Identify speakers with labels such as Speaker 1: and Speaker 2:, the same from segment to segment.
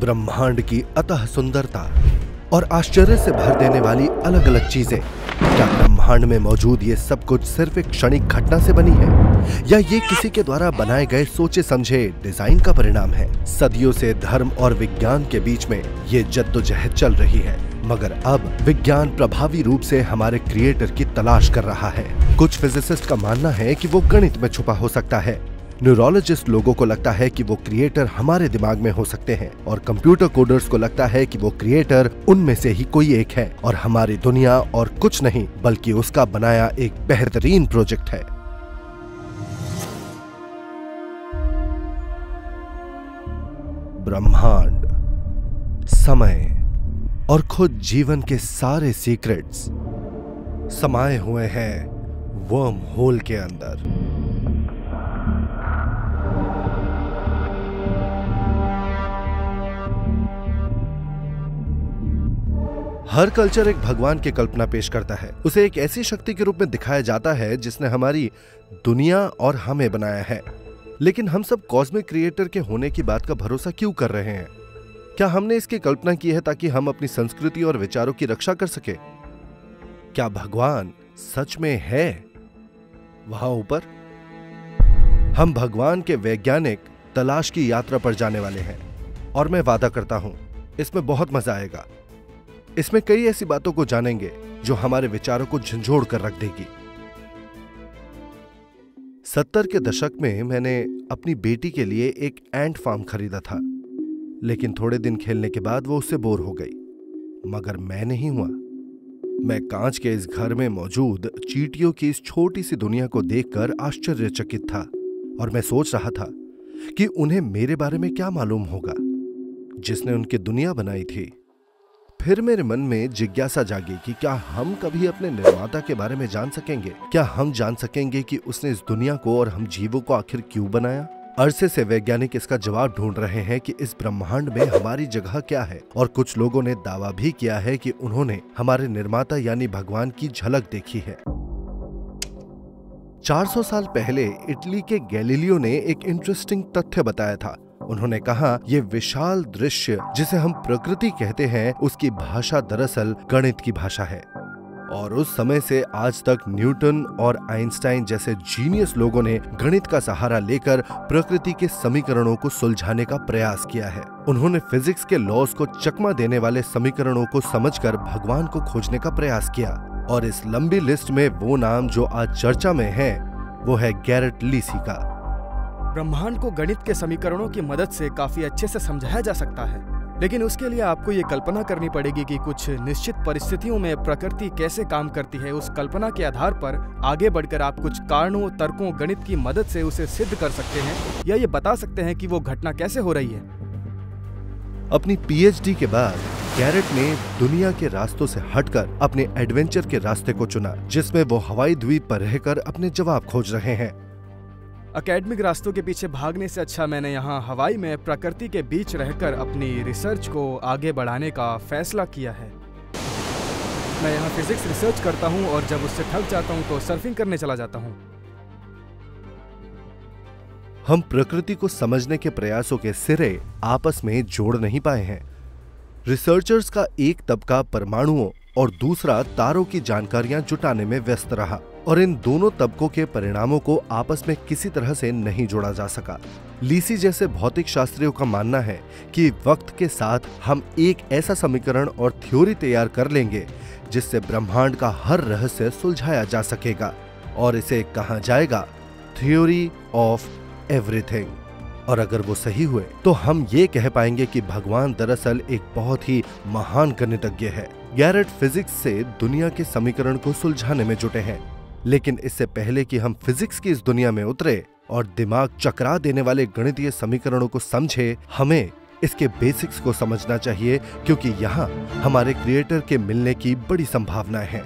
Speaker 1: ब्रह्मांड की अतः सुंदरता और आश्चर्य से भर देने वाली अलग अलग चीज़ें। क्या ब्रह्मांड में मौजूद ये सब कुछ सिर्फ़ एक क्षणिक घटना से बनी है? या ये किसी के द्वारा बनाए गए सोचे समझे डिज़ाइन का परिणाम है? सदियों से धर्म और विज्ञान के बीच में ये जद्दोजहद चल रही है। मगर अब विज्ञान प्रभावी रूप से हमारे क्रिएटर की तलाश कर रहा है। कुछ फिजिसिस्ट का मानना है कि वो गणित में छुपा हो सकता है। न्यूरोलॉजिस्ट लोगों को लगता है कि वो क्रिएटर हमारे दिमाग में हो सकते हैं और कंप्यूटर कोडर्स को लगता है कि वो क्रिएटर उनमें से ही कोई एक है और हमारी दुनिया और कुछ नहीं, बल्कि उसका बनाया एक बेहतरीन प्रोजेक्ट है। ब्रह्मांड, समय और खुद जीवन के सारे सीक्रेट्स समाये हुए हैं वर्म होल के अंदर। हर कल्चर एक भगवान की कल्पना पेश करता है। उसे एक ऐसी शक्ति के रूप में दिखाया जाता है जिसने हमारी दुनिया और हमें बनाया है। लेकिन हम सब कॉस्मिक क्रिएटर के होने की बात का भरोसा क्यों कर रहे हैं? क्या हमने इसकी कल्पना की है ताकि हम अपनी संस्कृति और विचारों की रक्षा कर सके? क्या भगवान सच में है? वहाँ ऊपर, हम भगवान के वैज्ञानिक तलाश की यात्रा पर जाने वाले हैं। और मैं वादा करता हूँ, इसमें बहुत मज़ा आएगा। इसमें कई ऐसी बातों को जानेंगे जो हमारे विचारों को झंझोड़ कर रख देगी। सत्तर के दशक में मैंने अपनी बेटी के लिए एक एंट फार्म खरीदा था, लेकिन थोड़े दिन खेलने के बाद वो उससे बोर हो गई। मगर मैं नहीं हुआ। मैं कांच के इस घर में मौजूद चीटियों की इस छोटी सी दुनिया को देखकर आश्चर्यचकित था और मैं सोच रहा था कि उन्हें मेरे बारे में क्या मालूम होगा। जिसने उनकी दुनिया बनाई थी फिर मेरे मन में जिज्ञासा जागी कि क्या हम कभी अपने निर्माता के बारे में जान सकेंगे? क्या हम जान सकेंगे कि उसने इस दुनिया को और हम जीवों को आखिर क्यों बनाया? अरसे से वैज्ञानिक इसका जवाब ढूंढ रहे हैं कि इस ब्रह्मांड में हमारी जगह क्या है। और कुछ लोगों ने दावा भी किया है कि उन्होंने हमारे निर्माता यानी भगवान की झलक देखी है। 400 साल पहले इटली के गैलीलियो ने एक इंटरेस्टिंग तथ्य बताया था। उन्होंने कहा, ये विशाल दृश्य, जिसे हम प्रकृति कहते हैं, उसकी भाषा दरअसल गणित की भाषा है। और उस समय से आज तक न्यूटन और आइंस्टाइन जैसे जीनियस लोगों ने गणित का सहारा लेकर प्रकृति के समीकरणों को सुलझाने का प्रयास किया है। उन्होंने फिजिक्स के लॉज को चकमा देने वाले समीकरणों को समझकर भगवान को खोजने का प्रयास किया। और इस लंबी लिस्ट में वो नाम जो आज चर्चा में है, वो है गैरेट लीसी का।
Speaker 2: ब्रह्मांड को गणित के समीकरणों की मदद से काफ़ी अच्छे से समझाया जा सकता है। लेकिन उसके लिए आपको ये कल्पना करनी पड़ेगी कि कुछ निश्चित परिस्थितियों में प्रकृति कैसे काम करती है, उस कल्पना के आधार पर आगे बढ़कर आप कुछ कारणों, तर्कों, गणित की मदद से उसे सिद्ध कर सकते हैं या ये बता सकते हैं कि वो घटना कैसे हो रही है।
Speaker 1: अपनी पीएचडी के बाद, गैरेट ने दुनिया के रास्तों से हटकर अपने एडवेंचर के रास्ते को चुना, जिसमें वो हवाई द्वीप पर रहकर अपने जवाब खोज रहे हैं।
Speaker 2: अकेडमिक रास्तों के पीछे भागने से अच्छा मैंने यहाँ हवाई में प्रकृति के बीच रहकर अपनी रिसर्च को आगे बढ़ाने का फैसला किया है। मैं यहाँ फिजिक्स रिसर्च करता हूँ और जब उससे थक जाता हूँ तो सर्फिंग करने चला जाता हूँ।
Speaker 1: हम प्रकृति को समझने के प्रयासों के सिरे आपस में जोड़ नहीं पाए हैं। रिसर्चर्स का एक तबका परमाणुओं और दूसरा तारों की जानकारियाँ जुटाने में व्यस्त रहा। और इन दोनों तबकों के परिणामों को आपस में किसी तरह से नहीं जोड़ा जा सका। लीसी जैसे भौतिक शास्त्रियों का मानना है कि वक्त के साथ हम एक ऐसा समीकरण और थ्योरी तैयार कर लेंगे, जिससे ब्रह्मांड का हर रहस्य सुलझाया जा सकेगा और इसे कहा जाएगा थ्योरी ऑफ़ एवरीथिंग और अगर वो सही हुए तो हम ये कह पाएँगे कि भगवान दरअसल एक बहुत ही महान गणितज्ञ है। गैरेट फिजिक्स से दुनिया के समीकरण को सुलझाने में जुटे हैं। लेकिन इससे पहले कि हम फिजिक्स की इस दुनिया में उतरे और दिमाग चकरा देने वाले गणितीय समीकरणों को समझे हमें इसके बेसिक्स को समझना चाहिए क्योंकि यहाँ हमारे क्रिएटर के मिलने की बड़ी संभावना है।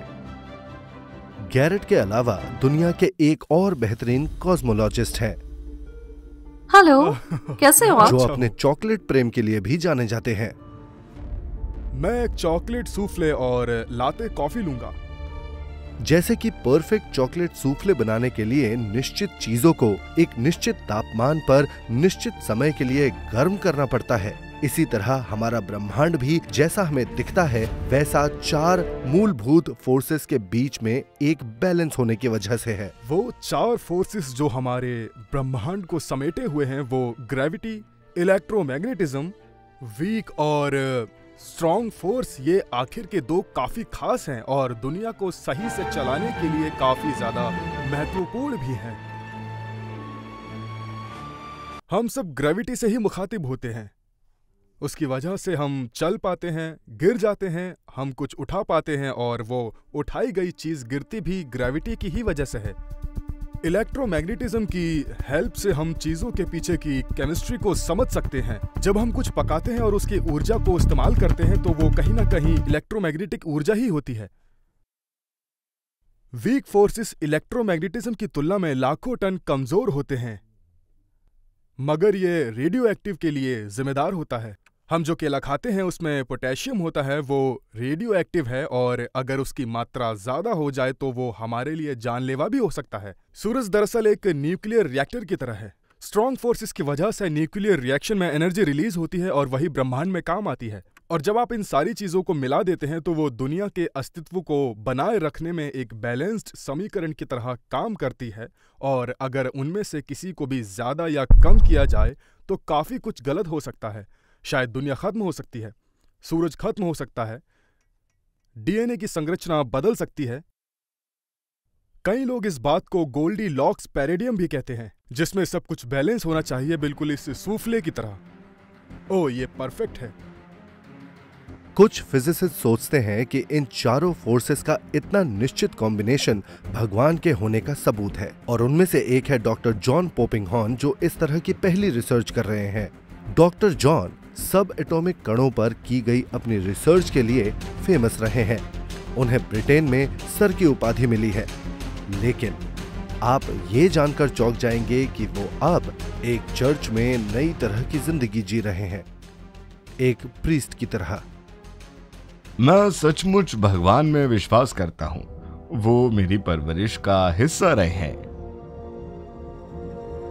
Speaker 1: गैरेट के अलावा दुनिया के एक और बेहतरीन कॉस्मोलॉजिस्ट हैं।
Speaker 3: हेलो कैसे हो
Speaker 1: जो अपने चॉकलेट प्रेम के लिए भी जाने जाते हैं।
Speaker 2: मैं एक चॉकलेट सूफले और लाते कॉफ़ी लूँगा।
Speaker 1: जैसे कि परफेक्ट चॉकलेट सूफले बनाने के लिए निश्चित चीज़ों को एक निश्चित तापमान पर निश्चित समय के लिए गर्म करना पड़ता है। इसी तरह हमारा ब्रह्मांड भी जैसा हमें दिखता है, वैसा चार मूलभूत फोर्सेस के बीच में एक बैलेंस होने की वजह से है।
Speaker 2: वो चार फोर्सेस जो हमारे ब्रह्मांड को समेटे हुए हैं, वो ग्रेविटी इलेक्ट्रोमैग्नेटिज्म वीक और स्ट्रॉन्ग फोर्स ये आखिर के दो काफ़ी खास हैं और दुनिया को सही से चलाने के लिए काफ़ी ज़्यादा महत्वपूर्ण भी हैं। हम सब ग्रेविटी से ही मुखातिब होते हैं। उसकी वजह से हम चल पाते हैं, गिर जाते हैं, हम कुछ उठा पाते हैं और वो उठाई गई चीज़ गिरती भी ग्रेविटी की ही वजह से है। इलेक्ट्रोमैग्नेटिज्म की हेल्प से हम चीज़ों के पीछे की केमिस्ट्री को समझ सकते हैं। जब हम कुछ पकाते हैं और उसकी ऊर्जा को इस्तेमाल करते हैं तो वो कहीं ना कहीं इलेक्ट्रोमैग्नेटिक ऊर्जा ही होती है। वीक फोर्सेस इलेक्ट्रोमैग्नेटिज्म की तुलना में लाखों टन कमज़ोर होते हैं, मगर ये रेडियो एक्टिव के लिए जिम्मेदार होता है। हम जो केला खाते हैं, उसमें पोटेशियम होता है, वो रेडियो एक्टिव है और अगर उसकी मात्रा ज़्यादा हो जाए तो वो हमारे लिए जानलेवा भी हो सकता है। सूरज दरअसल एक न्यूक्लियर रिएक्टर की तरह है। स्ट्रॉन्ग फोर्सेस की वजह से न्यूक्लियर रिएक्शन में एनर्जी रिलीज़ होती है और वही ब्रह्मांड में काम आती है। और जब आप इन सारी चीज़ों को मिला देते हैं तो वो दुनिया के अस्तित्व को बनाए रखने में एक बैलेंस्ड समीकरण की तरह काम करती है। और अगर उनमें से किसी को भी ज़्यादा या कम किया जाए तो काफ़ी कुछ गलत हो सकता है। शायद दुनिया खत्म हो सकती है, सूरज खत्म हो सकता है, डीएनए की संरचना बदल सकती है। कई लोग इस बात को गोल्डी लॉक्स पैरेडियम भी कहते हैं, जिसमें सब कुछ बैलेंस होना चाहिए बिल्कुल इस सूफले की तरह। ओ, ये परफेक्ट है।
Speaker 1: कुछ फिजिसिस्ट सोचते हैं कि इन चारों फोर्सेस का इतना निश्चित कॉम्बिनेशन भगवान के होने का सबूत है, और उनमें से एक है डॉक्टर जॉन पोपिंगहॉर्न जो इस तरह की पहली रिसर्च कर रहे हैं। डॉक्टर जॉन सब एटॉमिक कणों पर की गई अपनी रिसर्च के लिए फ़ेमस रहे हैं। उन्हें ब्रिटेन में सर की उपाधि मिली है। लेकिन आप ये जानकर चौंक जाएँगे कि वो अब एक चर्च में नई तरह की ज़िंदगी जी रहे हैं। एक प्रीस्ट की तरह।
Speaker 4: मैं सचमुच भगवान में विश्वास करता हूँ। वो मेरी परवरिश का हिस्सा रहे हैं।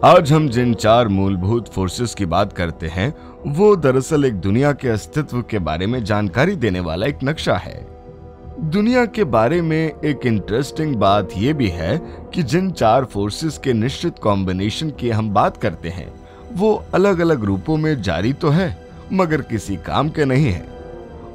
Speaker 4: आज हम जिन चार मूलभूत फोर्सेस की बात करते हैं वो दरअसल एक दुनिया के अस्तित्व के बारे में जानकारी देने वाला एक नक्शा है। दुनिया के बारे में एक इंटरेस्टिंग बात यह भी है कि जिन चार फोर्सेस के निश्चित कॉम्बिनेशन की हम बात करते हैं, वो अलग अलग रूपों में जारी तो है, मगर किसी काम के नहीं है।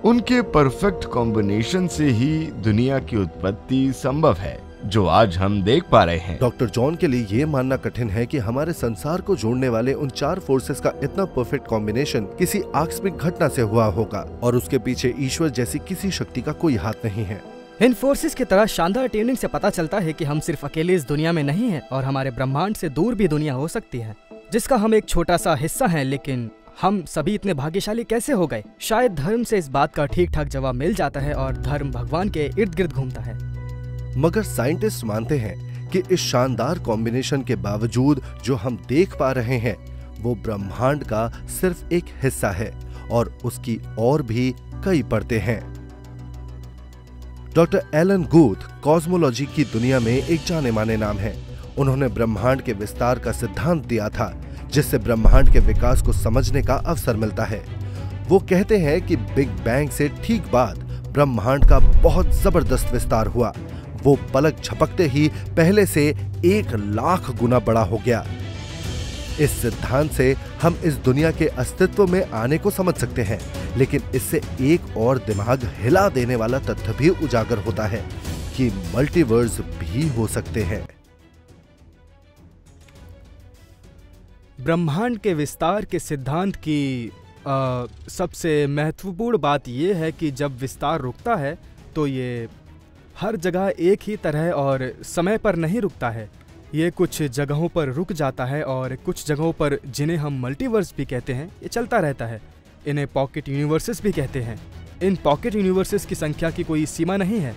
Speaker 4: उनके परफेक्ट कॉम्बिनेशन से ही दुनिया की उत्पत्ति संभव है। जो आज हम देख पा रहे हैं।
Speaker 1: डॉक्टर जॉन के लिए ये मानना कठिन है कि हमारे संसार को जोड़ने वाले उन चार फोर्सेस का इतना परफेक्ट कॉम्बिनेशन किसी आकस्मिक घटना से हुआ होगा और उसके पीछे ईश्वर जैसी किसी शक्ति का कोई हाथ नहीं है।
Speaker 5: इन फोर्सेस की तरह शानदार ट्यूनिंग से पता चलता है कि हम सिर्फ़ अकेले इस दुनिया में नहीं हैं और हमारे ब्रह्मांड से दूर भी दुनिया हो सकती है जिसका हम एक छोटा सा हिस्सा हैं लेकिन हम सभी इतने भाग्यशाली कैसे हो गए? शायद धर्म से इस बात का ठीक ठाक जवाब मिल जाता है और धर्म भगवान के इर्द गिर्द घूमता है।
Speaker 1: मगर साइंटिस्ट मानते हैं कि इस शानदार कॉम्बिनेशन के बावजूद जो हम देख पा रहे हैं, वो ब्रह्मांड का सिर्फ़ एक हिस्सा है और उसकी और भी कई परतें हैं। डॉक्टर एलन गूथ कॉस्मोलॉजी की दुनिया में एक जाने माने नाम है। उन्होंने ब्रह्मांड के विस्तार का सिद्धांत दिया था, जिससे ब्रह्मांड के विकास को समझने का अवसर मिलता है। वो कहते हैं कि बिग बैंग से ठीक बाद ब्रह्मांड का बहुत ज़बरदस्त विस्तार हुआ वो पलक झपकते ही पहले से एक लाख गुना बड़ा हो गया। इस सिद्धांत से हम इस दुनिया के अस्तित्व में आने को समझ सकते हैं लेकिन इससे एक और दिमाग हिला देने वाला तथ्य भी उजागर होता है कि मल्टीवर्स भी हो सकते हैं।
Speaker 2: ब्रह्मांड के विस्तार के सिद्धांत की आ, सबसे महत्वपूर्ण बात यह है कि जब विस्तार रुकता है तो ये हर जगह एक ही तरह और समय पर नहीं रुकता है। ये कुछ जगहों पर रुक जाता है और कुछ जगहों पर जिन्हें हम मल्टीवर्स भी कहते हैं, ये चलता रहता है। इन्हें पॉकेट यूनिवर्सेस भी कहते हैं। इन पॉकेट यूनिवर्सेस की संख्या की कोई सीमा नहीं है।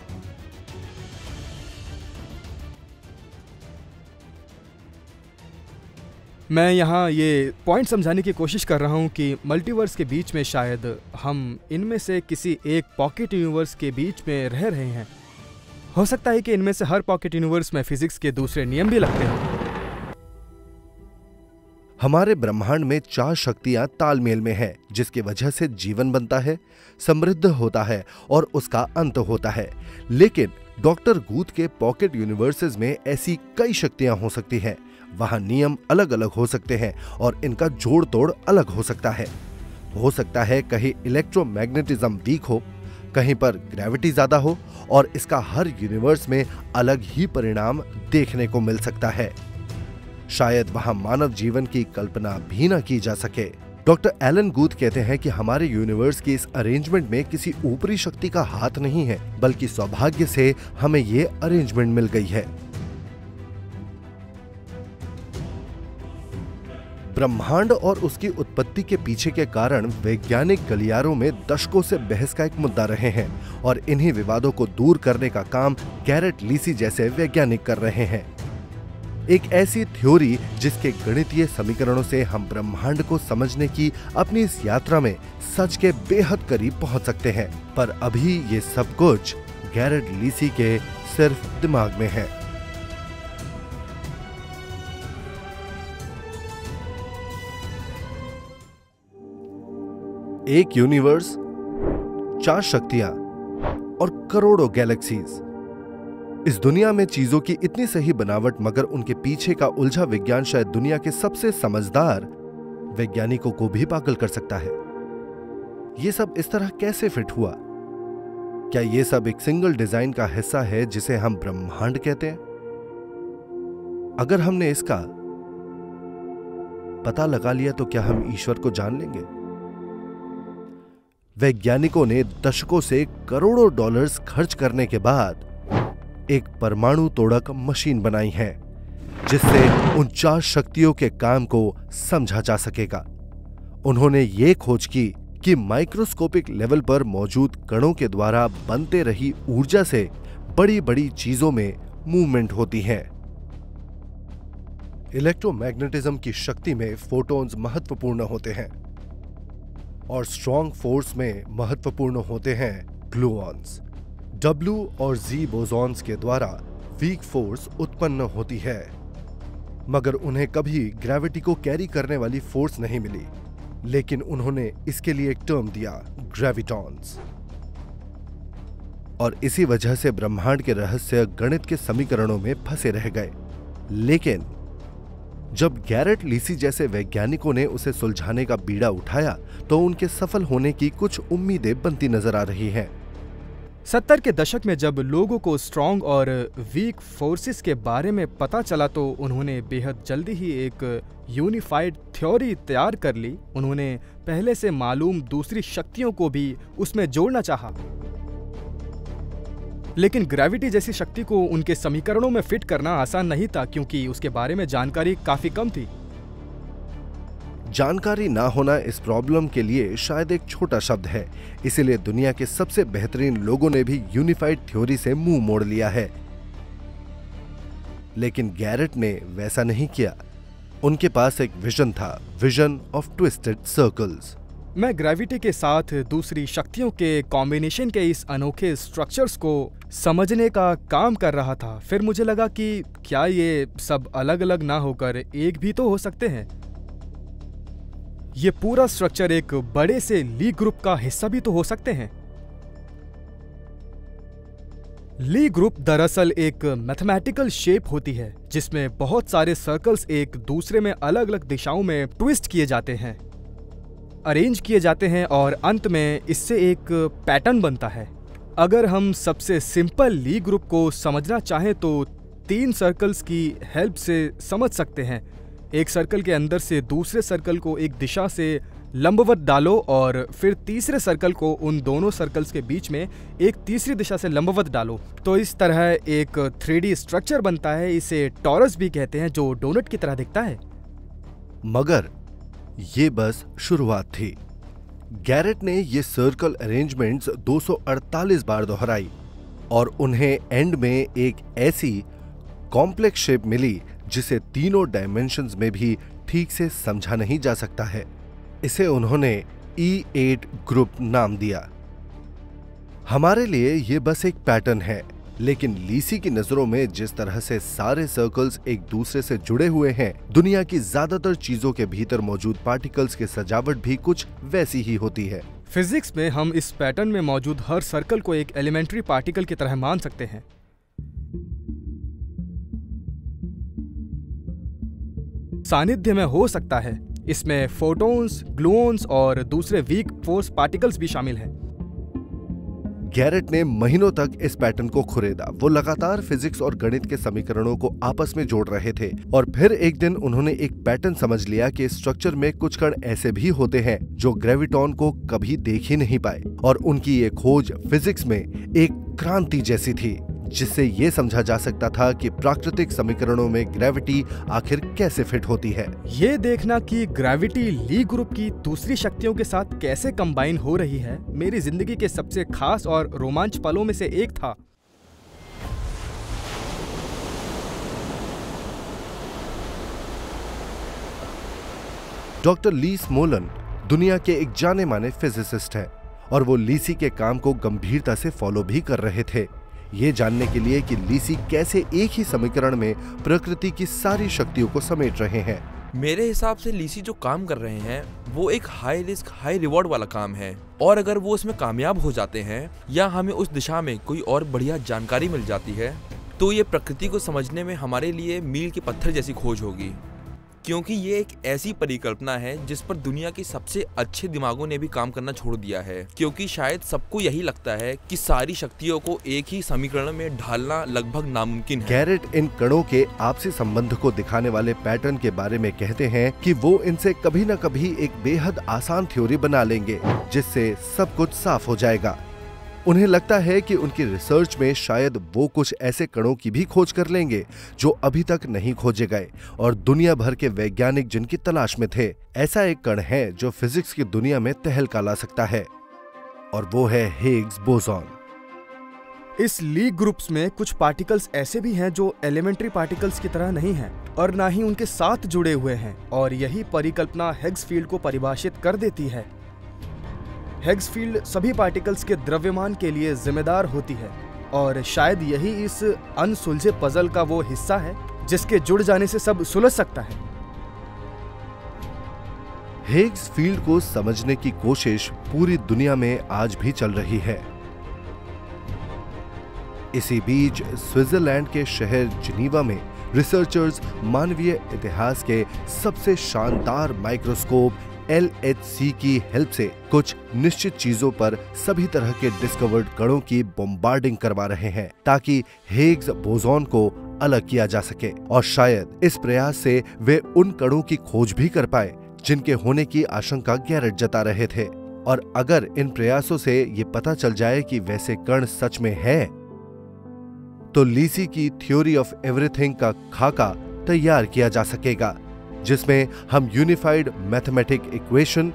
Speaker 2: मैं यहाँ ये पॉइंट समझाने की कोशिश कर रहा हूँ कि मल्टीवर्स के बीच में शायद हम इनमें से किसी एक पॉकेट यूनिवर्स के बीच में रह रहे हैं। हो सकता है कि इनमें से हर पॉकेट यूनिवर्स में फिजिक्स के दूसरे नियम भी लगते हैं।
Speaker 1: हमारे ब्रह्मांड में चार शक्तियाँ तालमेल में हैं, जिसकी वजह से जीवन बनता है, समृद्ध होता है और उसका अंत होता है। लेकिन डॉक्टर गूथ के पॉकेट यूनिवर्सेस में ऐसी कई शक्तियाँ हो सकती हैं। वहाँ नियम अलग अलग हो सकते हैं और इनका जोड़ तोड़ अलग हो सकता है। हो सकता है कहीं इलेक्ट्रोमैग्नेटिज्म वीक हो कहीं पर ग्रेविटी ज़्यादा हो और इसका हर यूनिवर्स में अलग ही परिणाम देखने को मिल सकता है। शायद वहाँ मानव जीवन की कल्पना भी ना की जा सके। डॉक्टर एलन गूथ कहते हैं कि हमारे यूनिवर्स की इस अरेंजमेंट में किसी ऊपरी शक्ति का हाथ नहीं है, बल्कि सौभाग्य से हमें ये अरेंजमेंट मिल गई है। ब्रह्मांड और उसकी उत्पत्ति के पीछे के कारण वैज्ञानिक गलियारों में दशकों से बहस का एक मुद्दा रहे हैं और इन्हीं विवादों को दूर करने का काम कैरेट लीसी जैसे वैज्ञानिक कर रहे हैं। एक ऐसी थ्योरी जिसके गणितीय समीकरणों से हम ब्रह्मांड को समझने की अपनी इस यात्रा में सच के बेहद करीब पहुँच सकते हैं, पर अभी ये सब कुछ गैरेट लीसी के सिर्फ़ दिमाग में है। एक यूनिवर्स चार शक्तियाँ और करोड़ों गैलेक्सीज इस दुनिया में चीज़ों की इतनी सही बनावट मगर उनके पीछे का उलझा विज्ञान शायद दुनिया के सबसे समझदार वैज्ञानिकों को भी पागल कर सकता है। यह सब इस तरह कैसे फिट हुआ? क्या यह सब एक सिंगल डिज़ाइन का हिस्सा है जिसे हम ब्रह्मांड कहते हैं? अगर हमने इसका पता लगा लिया तो क्या हम ईश्वर को जान लेंगे? वैज्ञानिकों ने दशकों से करोड़ों डॉलर्स खर्च करने के बाद एक परमाणु तोड़क मशीन बनाई है, जिससे उन चार शक्तियों के काम को समझा जा सकेगा। उन्होंने ये खोज की कि माइक्रोस्कोपिक लेवल पर मौजूद कणों के द्वारा बनते रही ऊर्जा से बड़ी बड़ी चीज़ों में मूवमेंट होती है। इलेक्ट्रोमैग्नेटिज्म की शक्ति में फोटॉन्स महत्वपूर्ण होते हैं। और स्ट्रॉन्ग फोर्स में महत्वपूर्ण होते हैं ग्लूऑन्स डब्ल्यू और जी बोजॉन्स के द्वारा वीक फोर्स उत्पन्न होती है। मगर उन्हें कभी ग्रेविटी को कैरी करने वाली फोर्स नहीं मिली, लेकिन उन्होंने इसके लिए एक टर्म दिया ग्रेविटॉन्स और इसी वजह से ब्रह्मांड के रहस्य गणित के समीकरणों में फंसे रह गए। लेकिन जब गैरेट लीसी जैसे वैज्ञानिकों ने उसे सुलझाने का बीड़ा उठाया तो उनके सफल होने की कुछ उम्मीदें बनती नज़र आ रही हैं।
Speaker 2: सत्तर के दशक में जब लोगों को स्ट्रॉन्ग और वीक फोर्सेस के बारे में पता चला तो उन्होंने बेहद जल्दी ही एक यूनिफाइड थ्योरी तैयार कर ली। उन्होंने पहले से मालूम दूसरी शक्तियों को भी उसमें जोड़ना चाहा। लेकिन ग्रेविटी जैसी शक्ति को उनके समीकरणों में फिट करना आसान नहीं था क्योंकि उसके बारे में जानकारी काफ़ी कम थी।
Speaker 1: जानकारी ना होना इस प्रॉब्लम के लिए शायद एक छोटा शब्द है। इसीलिए दुनिया के सबसे बेहतरीन लोगों ने भी यूनिफाइड थ्योरी से मुँह मोड़ लिया है। लेकिन गैरेट ने वैसा नहीं किया। उनके पास एक विजन था विजन ऑफ़ ट्विस्टेड सर्कल्स
Speaker 2: मैं ग्रेविटी के साथ दूसरी शक्तियों के कॉम्बिनेशन के इस अनोखे स्ट्रक्चर्स को समझने का काम कर रहा था। फिर मुझे लगा कि क्या ये सब अलग अलग ना होकर एक भी तो हो सकते हैं। ये पूरा स्ट्रक्चर एक बड़े से ली ग्रुप का हिस्सा भी तो हो सकते हैं। ली ग्रुप दरअसल एक मैथमेटिकल शेप होती है, जिसमें बहुत सारे सर्कल्स एक दूसरे में अलग अलग दिशाओं में ट्विस्ट किए जाते हैं अरेंज किए जाते हैं और अंत में इससे एक पैटर्न बनता है। अगर हम सबसे सिंपल ली ग्रुप को समझना चाहें तो तीन सर्कल्स की हेल्प से समझ सकते हैं। एक सर्कल के अंदर से दूसरे सर्कल को एक दिशा से लंबवत डालो और फिर तीसरे सर्कल को उन दोनों सर्कल्स के बीच में एक तीसरी दिशा से लंबवत डालो। तो इस तरह एक थ्री स्ट्रक्चर बनता है, इसे टॉरस भी कहते हैं, जो डोनट की तरह दिखता है।
Speaker 1: मगर ये बस शुरुआत थी। गैरेट ने ये सर्कल अरेंजमेंट्स 248 बार दोहराई और उन्हें एंड में एक ऐसी कॉम्प्लेक्स शेप मिली जिसे तीनों डायमेंशंस में भी ठीक से समझा नहीं जा सकता है। इसे उन्होंने ई एट ग्रुप नाम दिया। हमारे लिए यह बस एक पैटर्न है। लेकिन लीसी की नज़रों में जिस तरह से सारे सर्कल्स एक दूसरे से जुड़े हुए हैं, दुनिया की ज़्यादातर चीज़ों के भीतर मौजूद पार्टिकल्स की सजावट भी कुछ वैसी ही होती है।
Speaker 2: फिजिक्स में हम इस पैटर्न में मौजूद हर सर्कल को एक एलिमेंट्री पार्टिकल की तरह मान सकते हैं। सानिध्य में हो सकता है। इसमें फोटोन्स ग्लून्स और दूसरे वीक फोर्स पार्टिकल्स भी शामिल हैं।
Speaker 1: गैरेट ने महीनों तक इस पैटर्न को खुरेदा। वो लगातार फिजिक्स और गणित के समीकरणों को आपस में जोड़ रहे थे और फिर एक दिन उन्होंने एक पैटर्न समझ लिया कि स्ट्रक्चर में कुछ कण ऐसे भी होते हैं जो ग्रेविटॉन को कभी देख ही नहीं पाए और उनकी ये खोज फिजिक्स में एक क्रांति जैसी थी। जिससे ये समझा जा सकता था कि प्राकृतिक समीकरणों में ग्रेविटी आखिर कैसे फिट होती है।
Speaker 2: ये देखना कि ग्रेविटी ली ग्रुप की दूसरी शक्तियों के साथ कैसे कंबाइन हो रही है मेरी ज़िंदगी के सबसे खास और रोमांच पलों में से एक था।
Speaker 1: डॉक्टर ली स्मोलन दुनिया के एक जाने माने फिजिसिस्ट हैं और वो लीसी के काम को गंभीरता से फॉलो भी कर रहे थे। ये जानने के लिए कि लीसी कैसे एक ही समीकरण में प्रकृति की सारी शक्तियों को समेट रहे हैं।
Speaker 6: मेरे हिसाब से लीसी जो काम कर रहे हैं, वो एक हाई रिस्क हाई रिवॉर्ड वाला काम है। और अगर वो उसमें कामयाब हो जाते हैं, या हमें उस दिशा में कोई और बढ़िया जानकारी मिल जाती है तो ये प्रकृति को समझने में हमारे लिए मील के पत्थर जैसी खोज होगी। क्योंकि ये एक ऐसी परिकल्पना है जिस पर दुनिया के सबसे अच्छे दिमागों ने भी काम करना छोड़ दिया है। क्योंकि शायद सबको यही लगता है कि सारी शक्तियों को एक ही समीकरण में ढालना लगभग नामुमकिन है।
Speaker 1: गैरेट इन कणों के आपसी संबंध को दिखाने वाले पैटर्न के बारे में कहते हैं कि वो इनसे कभी न कभी एक बेहद आसान थ्योरी बना लेंगे, जिससे सब कुछ साफ़ हो जाएगा। उन्हें लगता है कि उनकी रिसर्च में शायद वो कुछ ऐसे कणों की भी खोज कर लेंगे, जो अभी तक नहीं खोजे गए और दुनिया भर के वैज्ञानिक जिनकी तलाश में थे, ऐसा एक कण है जो फिजिक्स की दुनिया में तहलका ला सकता है, और वो है हिग्स बोसॉन
Speaker 2: इस लीग ग्रुप्स में कुछ पार्टिकल्स ऐसे भी हैं जो एलिमेंट्री पार्टिकल्स की तरह नहीं हैं, और ना ही उनके साथ जुड़े हुए हैं, और यही परिकल्पना हेग्स फ़ील्ड को परिभाषित कर देती है। हेग्स फ़ील्ड सभी पार्टिकल्स के द्रव्यमान के लिए जिम्मेदार होती है, और शायद यही इस अनसुलझे पजल का वो हिस्सा है, जिसके जुड़ जाने से सब सुलझ सकता है।
Speaker 1: हेग्स फ़ील्ड को समझने की कोशिश पूरी दुनिया में आज भी चल रही है। इसी बीच स्विट्जरलैंड के शहर जिनीवा में रिसर्चर्स मानवीय इतिहास के सबसे शानदार माइक्रोस्कोप एल की हेल्प से कुछ निश्चित चीज़ों पर सभी तरह के डिस्कवर्ड कणों की बॉम्बार्डिंग करवा रहे हैं, ताकि हेग्स बोजोन को अलग किया जा सके। और शायद इस प्रयास से वे उन कणों की खोज भी कर पाए, जिनके होने की आशंका गैरट जता रहे थे। और अगर इन प्रयासों से ये पता चल जाए कि वैसे कण सच में है तो लीसी की थ्योरी ऑफ़ एवरीथिंग का खाका तैयार किया जा सकेगा। जिसमें हम यूनिफाइड मैथमेटिक इक्वेशन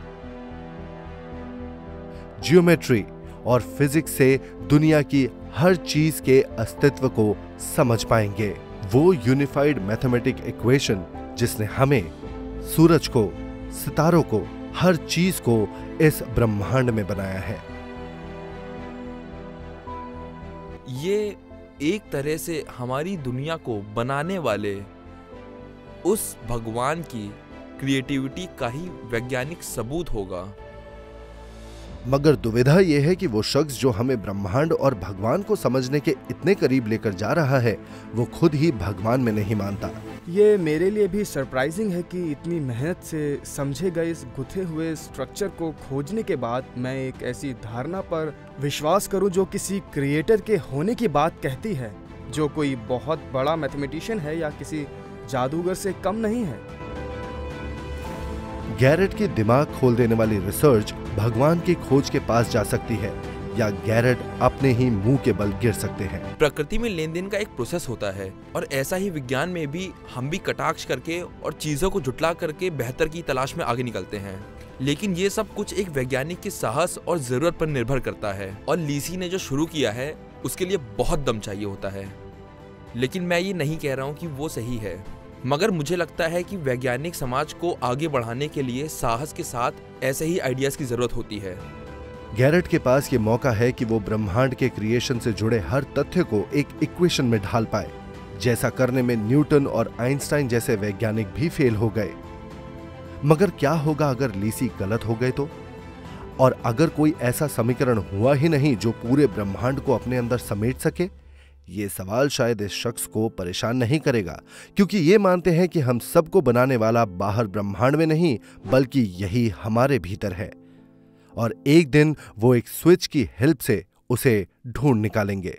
Speaker 1: जियोमेट्री और फिजिक्स से दुनिया की हर चीज़ के अस्तित्व को समझ पाएँगे। वो यूनिफाइड मैथमेटिक इक्वेशन जिसने हमें, सूरज को, सितारों को, हर चीज़ को इस ब्रह्मांड में बनाया है।
Speaker 6: ये एक तरह से हमारी दुनिया को बनाने वाले उस भगवान की क्रिएटिविटी का ही वैज्ञानिक सबूत होगा।
Speaker 1: मगर दुविधा यह है कि वो शख्स जो हमें ब्रह्मांड और भगवान को समझने के इतने करीब लेकर जा रहा है वो खुद ही भगवान में नहीं मानता।
Speaker 2: ये मेरे लिए भी सरप्राइजिंग है कि इतनी मेहनत से समझे गए इस गुथे हुए स्ट्रक्चर को खोजने के बाद मैं एक ऐसी धारणा पर विश्वास करूँ जो किसी क्रिएटर के होने की बात कहती है जो कोई बहुत बड़ा मैथमेटिशियन है या किसी जादूगर से कम नहीं है।
Speaker 1: गैरेट की दिमाग खोल देने वाली रिसर्च भगवान की खोज के पास जा सकती है या गैरेट अपने ही मुँह के बल गिर सकते हैं।
Speaker 6: प्रकृति में लेन देन का एक प्रोसेस होता है और ऐसा ही विज्ञान में भी हम भी कटाक्ष करके और चीज़ों को जुटला करके बेहतर की तलाश में आगे निकलते हैं। लेकिन ये सब कुछ एक वैज्ञानिक के साहस और ज़रूरत पर निर्भर करता है और लीसी ने जो शुरू किया है उसके लिए बहुत दम चाहिए होता है। लेकिन मैं ये नहीं कह रहा हूँ कि वो सही है। मगर मुझे लगता है कि वैज्ञानिक समाज को आगे बढ़ाने के लिए साहस के साथ ऐसे ही आइडियाज़ की ज़रूरत होती है।
Speaker 1: गैरेट के पास ये मौका है कि वो ब्रह्मांड के क्रिएशन से जुड़े हर तथ्य को एक इक्वेशन में ढाल पाए, जैसा करने में न्यूटन और आइंस्टाइन जैसे वैज्ञानिक भी फेल हो गए। मगर क्या होगा अगर लीसी गलत हो गए तो? और अगर कोई ऐसा समीकरण हुआ ही नहीं जो पूरे ब्रह्मांड को अपने अंदर समेट सके? ये सवाल शायद इस शख्स को परेशान नहीं करेगा, क्योंकि ये मानते हैं कि हम सबको बनाने वाला बाहर ब्रह्मांड में नहीं, बल्कि यही हमारे भीतर है। और एक दिन वो एक स्विच की हेल्प से उसे ढूंढ निकालेंगे।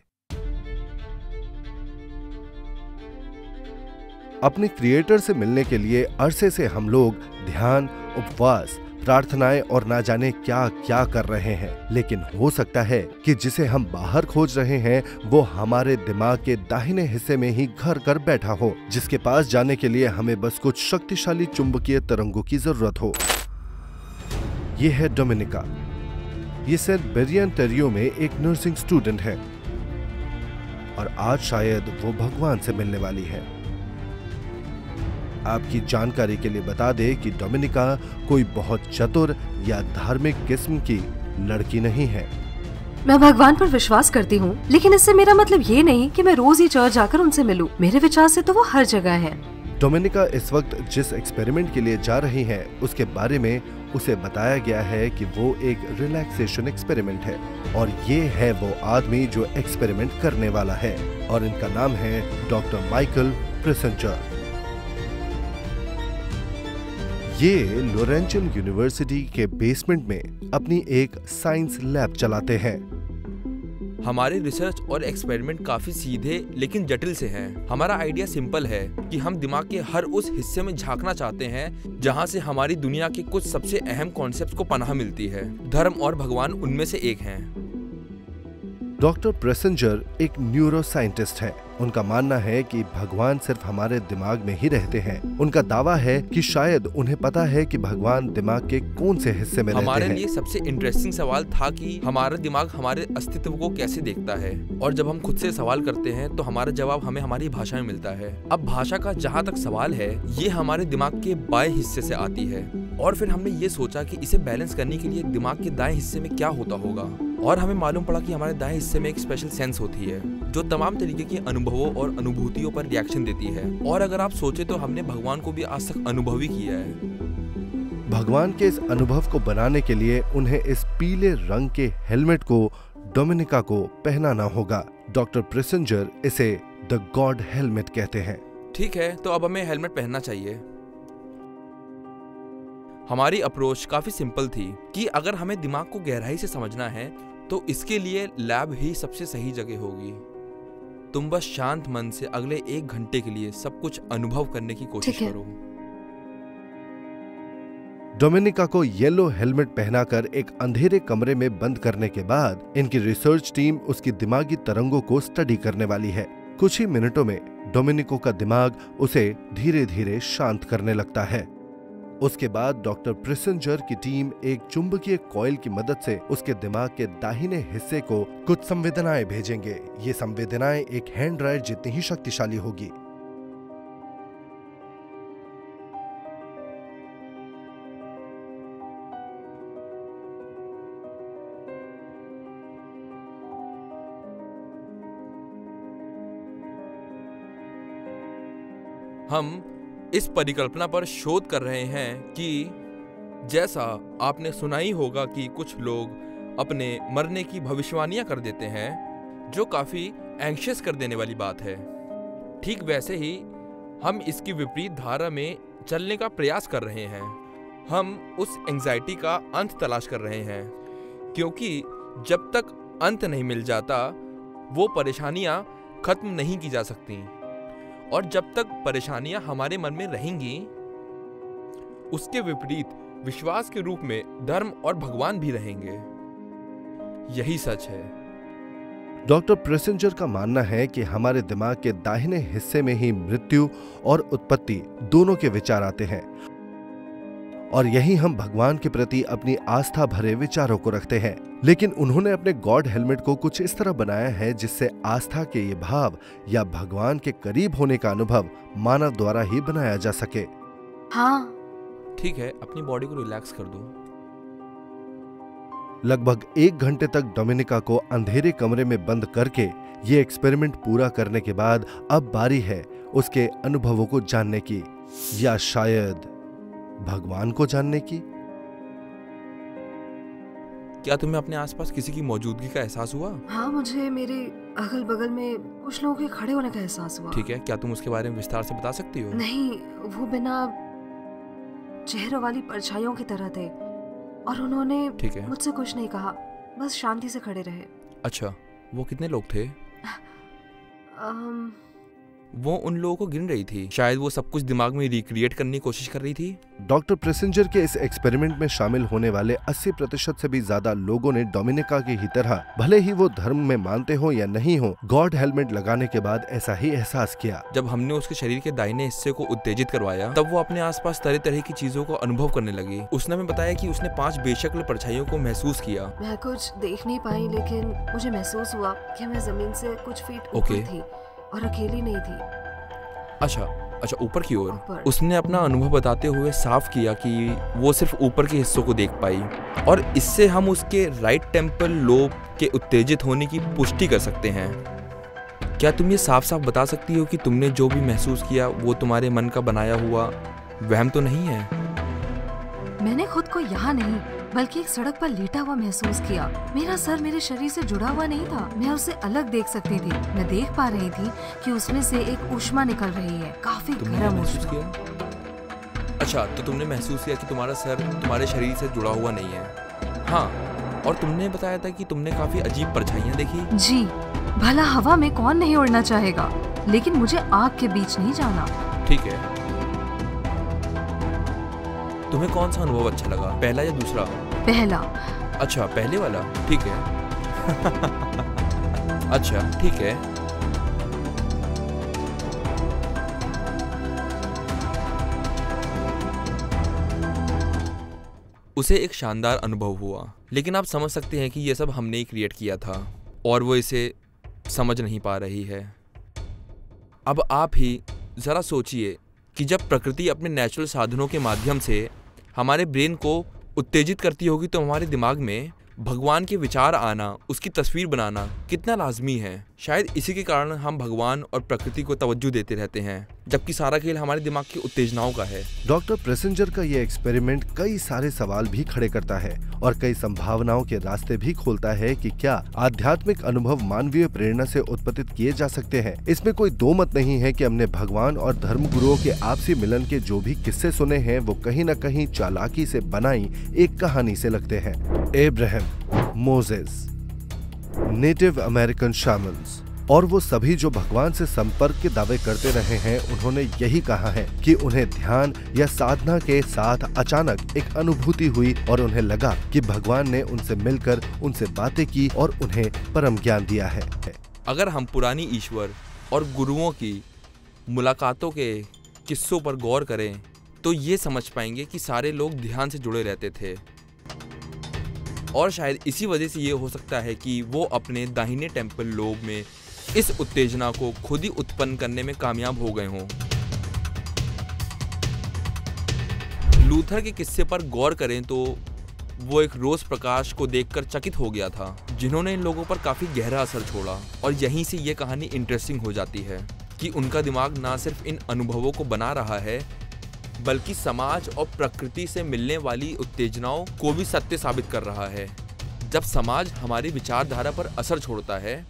Speaker 1: अपने क्रिएटर से मिलने के लिए अरसे से हम लोग ध्यान, उपवास प्रार्थनाएँ और ना जाने क्या क्या कर रहे हैं। लेकिन हो सकता है कि जिसे हम बाहर खोज रहे हैं, वो हमारे दिमाग के दाहिने हिस्से में ही घर कर बैठा हो, जिसके पास जाने के लिए हमें बस कुछ शक्तिशाली चुंबकीय तरंगों की ज़रूरत हो। ये है डोमिनिका। ये सेंट बेरियन टेरियो में एक नर्सिंग स्टूडेंट है। और आज शायद वो भगवान से मिलने वाली है। आपकी जानकारी के लिए बता दें कि डोमिनिका कोई बहुत चतुर या धार्मिक किस्म की लड़की नहीं है।
Speaker 3: मैं भगवान पर विश्वास करती हूँ लेकिन इससे मेरा मतलब ये नहीं कि मैं रोज ही चर्च जाकर उनसे मिलूं। मेरे विचार से तो वो हर जगह है।
Speaker 1: डोमिनिका इस वक्त जिस एक्सपेरिमेंट के लिए जा रही है उसके बारे में उसे बताया गया है कि वो एक रिलैक्सेशन एक्सपेरिमेंट है और ये है वो आदमी जो एक्सपेरिमेंट करने वाला है और इनका नाम है डॉक्टर माइकल प्रेसेंजर ये लोरेंचन यूनिवर्सिटी के बेसमेंट में अपनी एक साइंस लैब चलाते हैं
Speaker 6: हमारे रिसर्च और एक्सपेरिमेंट काफ़ी सीधे लेकिन जटिल से हैं। हमारा आइडिया सिंपल है कि हम दिमाग के हर उस हिस्से में झांकना चाहते हैं जहाँ से हमारी दुनिया के कुछ सबसे अहम कॉन्सेप्ट्स को पनाह मिलती है धर्म और भगवान उनमें से एक हैं।
Speaker 1: डॉक्टर प्रेसेंजर एक न्यूरो साइंटिस्ट है उनका मानना है कि भगवान सिर्फ़ हमारे दिमाग में ही रहते हैं। उनका दावा है कि शायद उन्हें पता है कि भगवान दिमाग के कौन से हिस्से में
Speaker 6: हमारे
Speaker 1: रहते हैं।
Speaker 6: लिए सबसे इंटरेस्टिंग सवाल था कि हमारा दिमाग हमारे अस्तित्व को कैसे देखता है? और जब हम खुद से सवाल करते हैं तो हमारा जवाब हमें हमारी भाषा में मिलता है। अब भाषा का जहाँ तक सवाल है ये हमारे दिमाग के बाएँ हिस्से से आती है। और फिर हमने ये सोचा कि इसे बैलेंस करने के लिए दिमाग के दाएँ हिस्से में क्या होता होगा? और हमें मालूम पड़ा कि हमारे दाएँ हिस्से में एक स्पेशल सेंस होती है जो तमाम तरीके की अनुभवों और अनुभूतियों पर रिएक्शन देती है। और अगर आप सोचे तो हमने भगवान को भी आज तक अनुभव ही किया है।
Speaker 1: भगवान के इस अनुभव को बनाने के लिए उन्हें इस पीले रंग के हेलमेट को डोमिनिका को पहनाना होगा। डॉक्टर प्रेसेंजर इसे द गॉड हेलमेट कहते हैं।
Speaker 6: ठीक है तो अब हमें हेलमेट पहनना चाहिए। हमारी अप्रोच काफ़ी सिंपल थी कि अगर हमें दिमाग को गहराई से समझना है तो इसके लिए लैब ही सबसे सही जगह होगी। तुम बस शांत मन से अगले एक घंटे के लिए सब कुछ अनुभव करने की कोशिश करो।
Speaker 1: डोमिनिका को येलो हेलमेट पहनाकर एक अंधेरे कमरे में बंद करने के बाद इनकी रिसर्च टीम उसकी दिमागी तरंगों को स्टडी करने वाली है। कुछ ही मिनटों में डोमिनिको का दिमाग उसे धीरे धीरे शांत करने लगता है। उसके बाद डॉक्टर प्रिसेंजर की टीम एक चुंबकीय कॉइल की मदद से उसके दिमाग के दाहिने हिस्से को कुछ संवेदनाएँ भेजेंगे। ये संवेदनाएँ एक हैंड ड्रायर जितनी ही शक्तिशाली होगी।
Speaker 6: हम इस परिकल्पना पर शोध कर रहे हैं कि जैसा आपने सुना ही होगा कि कुछ लोग अपने मरने की भविष्यवाणियाँ कर देते हैं, जो काफ़ी एंशियस कर देने वाली बात है। ठीक वैसे ही हम इसकी विपरीत धारा में चलने का प्रयास कर रहे हैं। हम उस एंजाइटी का अंत तलाश कर रहे हैं, क्योंकि जब तक अंत नहीं मिल जाता, वो परेशानियाँ खत्म नहीं की जा सकती। और जब तक परेशानियाँ हमारे मन में रहेंगी, उसके विपरीत विश्वास के रूप में धर्म और भगवान भी रहेंगे। यही सच है।
Speaker 1: डॉक्टर प्रेसेंजर का मानना है कि हमारे दिमाग के दाहिने हिस्से में ही मृत्यु और उत्पत्ति दोनों के विचार आते हैं। और यही हम भगवान के प्रति अपनी आस्था भरे विचारों को रखते हैं। लेकिन उन्होंने अपने गॉड हेलमेट को कुछ इस तरह बनाया है जिससे आस्था के ये भाव या भगवान के करीब होने का अनुभव मानव द्वारा ही बनाया जा सके।
Speaker 3: हाँ।
Speaker 6: ठीक है अपनी बॉडी को रिलैक्स कर दो।
Speaker 1: लगभग एक घंटे तक डोमिनिका को अंधेरे कमरे में बंद करके ये एक्सपेरिमेंट पूरा करने के बाद अब बारी है उसके अनुभवों को जानने की। या शायद भगवान को जानने की।
Speaker 6: क्या तुम्हें अपने आसपास किसी की मौजूदगी का एहसास हुआ?
Speaker 3: हाँ मुझे मेरे अगल बगल में कुछ लोगों के खड़े होने का एहसास हुआ।
Speaker 6: ठीक है क्या तुम उसके बारे में विस्तार से बता सकती हो?
Speaker 3: नहीं वो बिना चेहरों वाली परछाइयों की तरह थे और उन्होंने
Speaker 6: ठीक है।
Speaker 3: मुझसे कुछ नहीं कहा बस शांति से खड़े रहे।
Speaker 6: अच्छा वो कितने लोग थे?
Speaker 3: अम,
Speaker 6: वो उन लोगों को गिन रही थी। शायद वो सब कुछ दिमाग में रिक्रिएट करने की कोशिश कर रही थी।
Speaker 1: डॉक्टर प्रेसेंजर के इस एक्सपेरिमेंट में शामिल होने वाले 80 प्रतिशत से भी ज़्यादा लोगों ने डोमिनिका की ही तरह भले ही वो धर्म में मानते हो या नहीं हो गॉड हेलमेट लगाने के बाद ऐसा ही एहसास किया।
Speaker 6: जब हमने उसके शरीर के दाहिने हिस्से को उत्तेजित करवाया तब वो अपने आसपास तरह तरह की चीज़ों को अनुभव करने लगी। उसने हमें बताया कि उसने पाँच बेशक्ल परछाइयों को महसूस किया।
Speaker 3: मैं कुछ देख नहीं पाई लेकिन मुझे महसूस हुआ कि मैं ज़मीन से कुछ फीट ऊपर
Speaker 6: ओके।
Speaker 3: थी। और अकेली नहीं थी।
Speaker 6: अच्छा अच्छा ऊपर की ओर। उसने अपना अनुभव बताते हुए साफ़ किया कि वो सिर्फ़ ऊपर के हिस्सों को देख पाई और इससे हम उसके राइट टेंपल लोब के उत्तेजित होने की पुष्टि कर सकते हैं। क्या तुम ये साफ़ साफ़ बता सकती हो कि तुमने जो भी महसूस किया वो तुम्हारे मन का बनाया हुआ वहम तो नहीं है?
Speaker 3: मैंने खुद को यहाँ नहीं बल्कि एक सड़क पर लेटा हुआ महसूस किया। मेरा सर मेरे शरीर से जुड़ा हुआ नहीं था। मैं उसे अलग देख सकती थी। मैं देख पा रही थी कि उसमें से एक ऊष्मा निकल रही है। काफ़ी गर्म
Speaker 6: महसूस किया? अच्छा तो तुमने महसूस किया कि तुम्हारा सर तुम्हारे शरीर से जुड़ा हुआ नहीं है? हाँ और तुमने बताया था कि तुमने काफ़ी अजीब परछाइयाँ देखी।
Speaker 3: जी भला हवा में कौन नहीं उड़ना चाहेगा? लेकिन मुझे आग के बीच नहीं जाना।
Speaker 6: ठीक है। तुम्हें कौन सा अनुभव अच्छा लगा पहला या दूसरा?
Speaker 3: पहला।
Speaker 6: अच्छा पहले वाला? ठीक है। अच्छा ठीक है। उसे एक शानदार अनुभव हुआ, लेकिन आप समझ सकते हैं कि यह सब हमने ही क्रिएट किया था, और वो इसे समझ नहीं पा रही है। अब आप ही ज़रा सोचिए कि जब प्रकृति अपने नेचुरल साधनों के माध्यम से हमारे ब्रेन को उत्तेजित करती होगी तो हमारे दिमाग में भगवान के विचार आना, उसकी तस्वीर बनाना कितना लाजमी है। शायद इसी के कारण हम भगवान और प्रकृति को तवज्जो देते रहते हैं, जबकि सारा खेल हमारे दिमाग की उत्तेजनाओं का है।
Speaker 1: डॉक्टर प्रेसेंजर का ये एक्सपेरिमेंट कई सारे सवाल भी खड़े करता है और कई संभावनाओं के रास्ते भी खोलता है कि क्या आध्यात्मिक अनुभव मानवीय प्रेरणा से उत्पादित किए जा सकते हैं। इसमें कोई दो मत नहीं है कि हमने भगवान और धर्म गुरुओं के आपसी मिलन के जो भी किस्से सुने हैं, वो कहीं न कहीं चालाकी से बनाई एक कहानी से लगते हैं। Abraham Moses, native American shamans, और वो सभी जो भगवान से संपर्क के दावे करते रहे हैं, उन्होंने यही कहा है कि उन्हें ध्यान या साधना के साथ अचानक एक अनुभूति हुई और उन्हें लगा कि भगवान ने उनसे मिलकर उनसे बातें की और उन्हें परम ज्ञान दिया है।
Speaker 6: अगर हम पुरानी ईश्वर और गुरुओं की मुलाकातों के किस्सों पर गौर करें तो ये समझ पाएँगे कि सारे लोग ध्यान से जुड़े रहते थे। और शायद इसी वजह से ये हो सकता है कि वो अपने दाहिने टेंपल लोब में इस उत्तेजना को खुद ही उत्पन्न करने में कामयाब हो गए हों। लूथर के किस्से पर गौर करें तो वो एक रोज प्रकाश को देखकर चकित हो गया था, जिन्होंने इन लोगों पर काफ़ी गहरा असर छोड़ा। और यहीं से ये कहानी इंटरेस्टिंग हो जाती है कि उनका दिमाग ना सिर्फ़ इन अनुभवों को बना रहा है बल्कि समाज और प्रकृति से मिलने वाली उत्तेजनाओं को भी सत्य साबित कर रहा है। जब समाज हमारी विचारधारा पर असर छोड़ता है,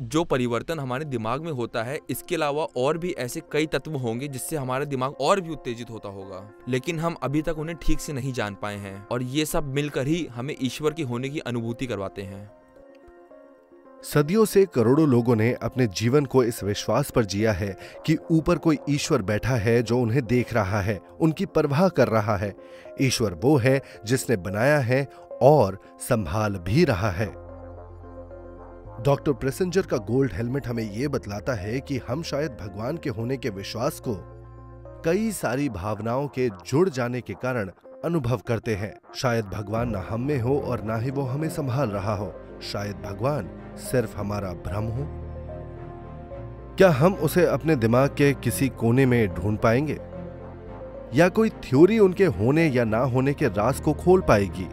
Speaker 6: जो परिवर्तन हमारे दिमाग में होता है, इसके अलावा और भी ऐसे कई तत्व होंगे जिससे हमारा दिमाग और भी उत्तेजित होता होगा। लेकिन हम अभी तक उन्हें ठीक से नहीं जान पाए हैं और ये सब मिलकर ही हमें ईश्वर की होने की अनुभूति करवाते हैं।
Speaker 1: सदियों से करोड़ों लोगों ने अपने जीवन को इस विश्वास पर जिया है कि ऊपर कोई ईश्वर बैठा है जो उन्हें देख रहा है, उनकी परवाह कर रहा है। ईश्वर वो है जिसने बनाया है और संभाल भी रहा है। डॉक्टर प्रेसेंजर का गोल्ड हेलमेट हमें यह बतलाता है कि हम शायद भगवान के होने के विश्वास को कई सारी भावनाओं के जुड़ जाने के कारण अनुभव करते हैं। शायद भगवान ना हम में हो और ना ही वो हमें संभाल रहा हो। शायद भगवान सिर्फ़ हमारा भ्रम हो। क्या हम उसे अपने दिमाग के किसी कोने में ढूंढ पाएँगे? या कोई थ्योरी उनके होने या ना होने के राज को खोल पाएगी?